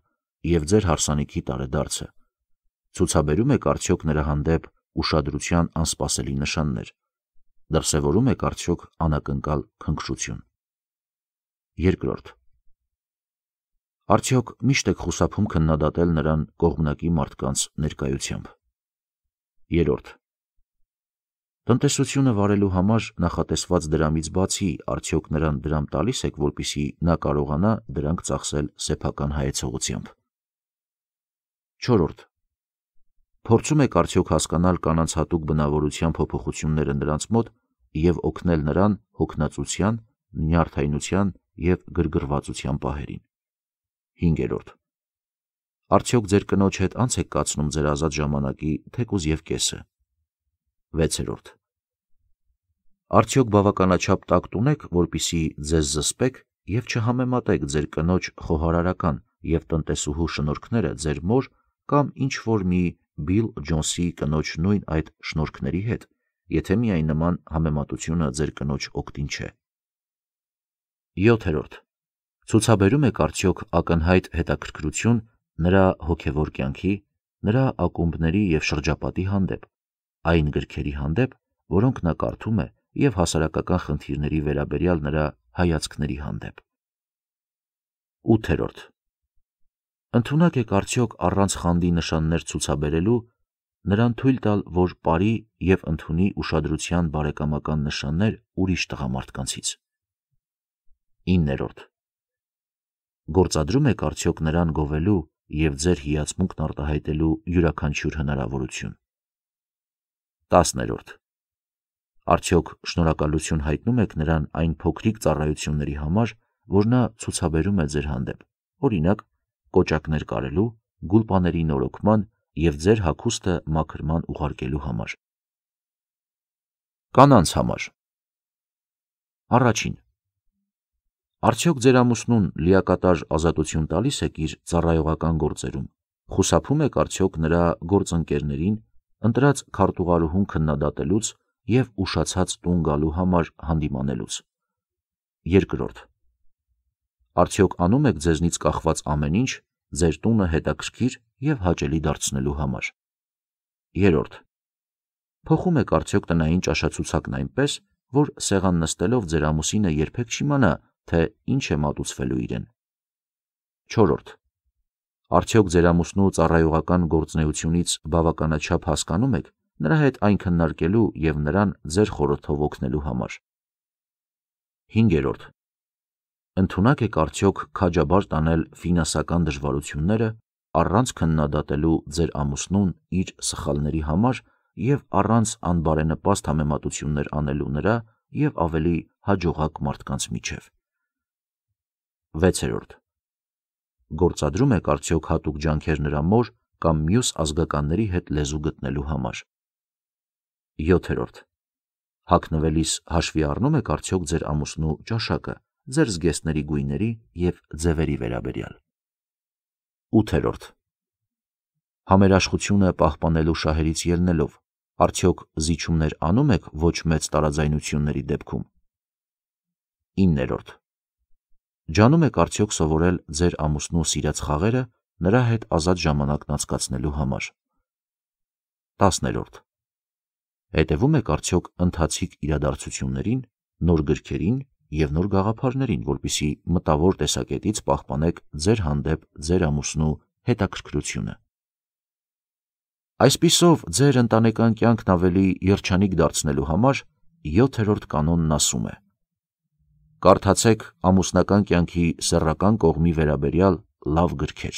եւ ձեր հարսանիքի տարեդարձը։ Ցուցաբերում եք արդյոք նրա հանդեպ ուշադրության անսպասելի նշաններ։ Դրսևորում եք արդյոք անակնկալ քնքշություն։ Երկրորդ. Արդյոք միշտ եք խուսափում քննադատել նրան կողմնակի մարդկանց ներկայությամբ։ Երորդ Տնտեսությունը վարելու համար նախատեսված դրամից բացի արդյոք նրան դրամ տալիս եք, որպիսի նա կարողանա դրանք ծախսել սեփական հայեցողությամբ։ 4. Փորձում եք արդյոք հասկանալ կանանց հատուկ բնավորության փոփոխությունները նրանց մոտ եւ օգնել նրան հոգնածության, նյարդայնության եւ գրգռվածության պահերին։ 5. Արդյոք ձեր կնոջ հետ անց եք կացնում ձեր ազատ ժամանակի թեկուզ եւ կեսը։ 6. Արդյոք բավականաչափ տակտ ունեք, որպիսի ձեզ զսպեք եւ չհամեմատեք ձեր կնոջ խոհարարական եւ տնտեսուհու շնորհքները ձեր մոր կամ ինչ որ մի Բիլ Ջոնսի կնոջ նույն այդ շնորհքների հետ, եթե միայն նման համեմատությունը ձեր կնոջ օգտին չէ։ 7. Ցուցաբերում եք արդյոք ակնհայտ հետաքրքրություն նրա հոգևոր կյանքի, նրա ակումբների եւ շրջապատի հանդեպ, այն գրքերի հանդեպ, որոնք նա կարդում է եւ հասարակական խնդիրների վերաբերյալ նրա հայացքների հանդեպ։ 8. Ընթունակ եք արդյոք առանց խանդի նշաններ ցուցաբերելու նրան թույլ տալ, որ բարի եւ ընդունի ուշադրության բարեկամական նշաններ ուրիշ տղամարդկանցից։ 9. Գործադրում եք արդյոք նրան գովելու եւ ձեր հիացմունքն արտահայտելու յուրաքանչյուր հնարավորություն։ 10. Արդյոք շնորհակալություն հայտնում եք նրան այն փոքրիկ ծառայությունների համար, որ նա ցուցաբերում է ձեր հանդեպ, օրինակ, կոճակներ կարելու, գուլպաների նորոգման եւ ձեր հագուստը մաքրման ուղարկելու համար։ Կանանց համար Առաջին Արդյոք ձեր ամուսնուն լիակատար ազատություն տալիս եք իր ծառայողական գործերում։ Խուսափում եք արդյոք նրա գործընկերներին ընտրած քարտուղարուհուն քննադատելուց եւ ուշացած տուն գալու համար հանդիմանելուց։ Երկրորդ. Արդյոք անում եք ձեզնից կախված ամեն ինչ ձեր տունը հետաքրքիր եւ հաճելի դարձնելու համար։ Երրորդ. Փոխում եք արդյոք տնային ճաշացուցակն այնպես, որ սեղան նստելով ձեր ամուսինը երբեք չիմանա, թե ինչ է մատուցվելու իրեն։ 4. Արդյոք ձեր ամուսնու ծառայողական գործնեությունից բավականաչափ հասկանում եք, նրա հետ այն քննարկելու եւ նրան ձեր խորհրդով օգնելու համար։ 5. Ընթունակ եք արդյոք քաջաբար տանել ֆինանսական դժվարությունները առանց քննադատելու ձեր ամուսնուն իր սխալների համար եւ առանց անբարենպաստ համեմատություններ անելու նրա եւ ավելի հաջողակ մարդկանց միջև։ 6. Գործադրում եք արդյոք հատուկ ջանքեր նրա մոր կամ մյուս ազգականների հետ լեզու գտնելու համար։ 7. Հակնվելիս հաշվի առնում եք արդյոք ձեր ամուսնու ճաշակը, ձեր զգեստների գույների եւ ձևերի վերաբերյալ։ 8. Համերաշխությունը պահպանելու շահերից ելնելով, արդյոք զիջումներ անում եք ոչ մեծ տարաձայնությունների դեպքում։ 9. Ջանում եք արդյոք սովորել ձեր ամուսնու սիրած խաղերը նրա հետ ազատ ժամանակն անցկացնելու համար։ 10. Հետևում եք արդյոք ընթացիկ իրադարձություններին, նոր գրքերին եւ նոր գաղափարներին, որպիսի մտավոր տեսակետից պահպանեք ձեր հանդեպ ձեր ամուսնու հետաքրքրությունը։ Այսպիսով ձեր ընտանեկան կյանքն ավելի երջանիկ դարձնելու համար 7-րդ կանոնն ասում է. Կարդացեք ամուսնական կյանքի սեռական կողմի վերաբերյալ լավ գրքեր։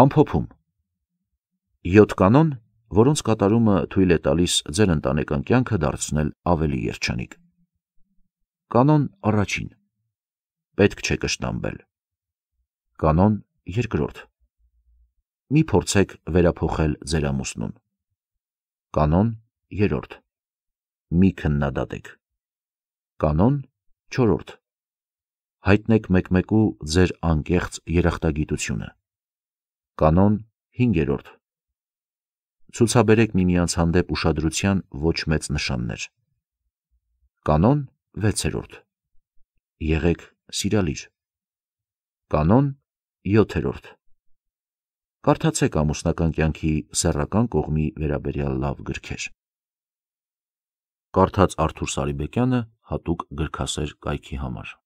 Ամփոփում 7 կանոն, որոնց կատարումը թույլ է տալիս ձեր ընտանեկան կյանքը դարձնել ավելի երջանիկ։ Կանոն առաջին. Պետք չէ կշտամբել։ Կանոն երկրորդ. Մի փորձեք վերափոխել ձեր ամուսնուն։ Կանոն երրորդ. Մի քննադատեք։ Կանոն չորրորդ. Հայտնեք մեկմեկու ձեր անկեղծ երախտագիտությունը։ Կանոն 5-րդ Ցուցաբերեք միմյանց հանդեպ ուշադրության ոչ մեծ նշաններ։ Կանոն 6-րդ Եղեք սիրալիր։ Կանոն 7-րդ Կարդացեք ամուսնական կյանքի սեռական կողմի վերաբերյալ լավ գրքեր։ Կարդաց Արթուր Սարիբեկյանը հատուկ գրքասեր կայքի համար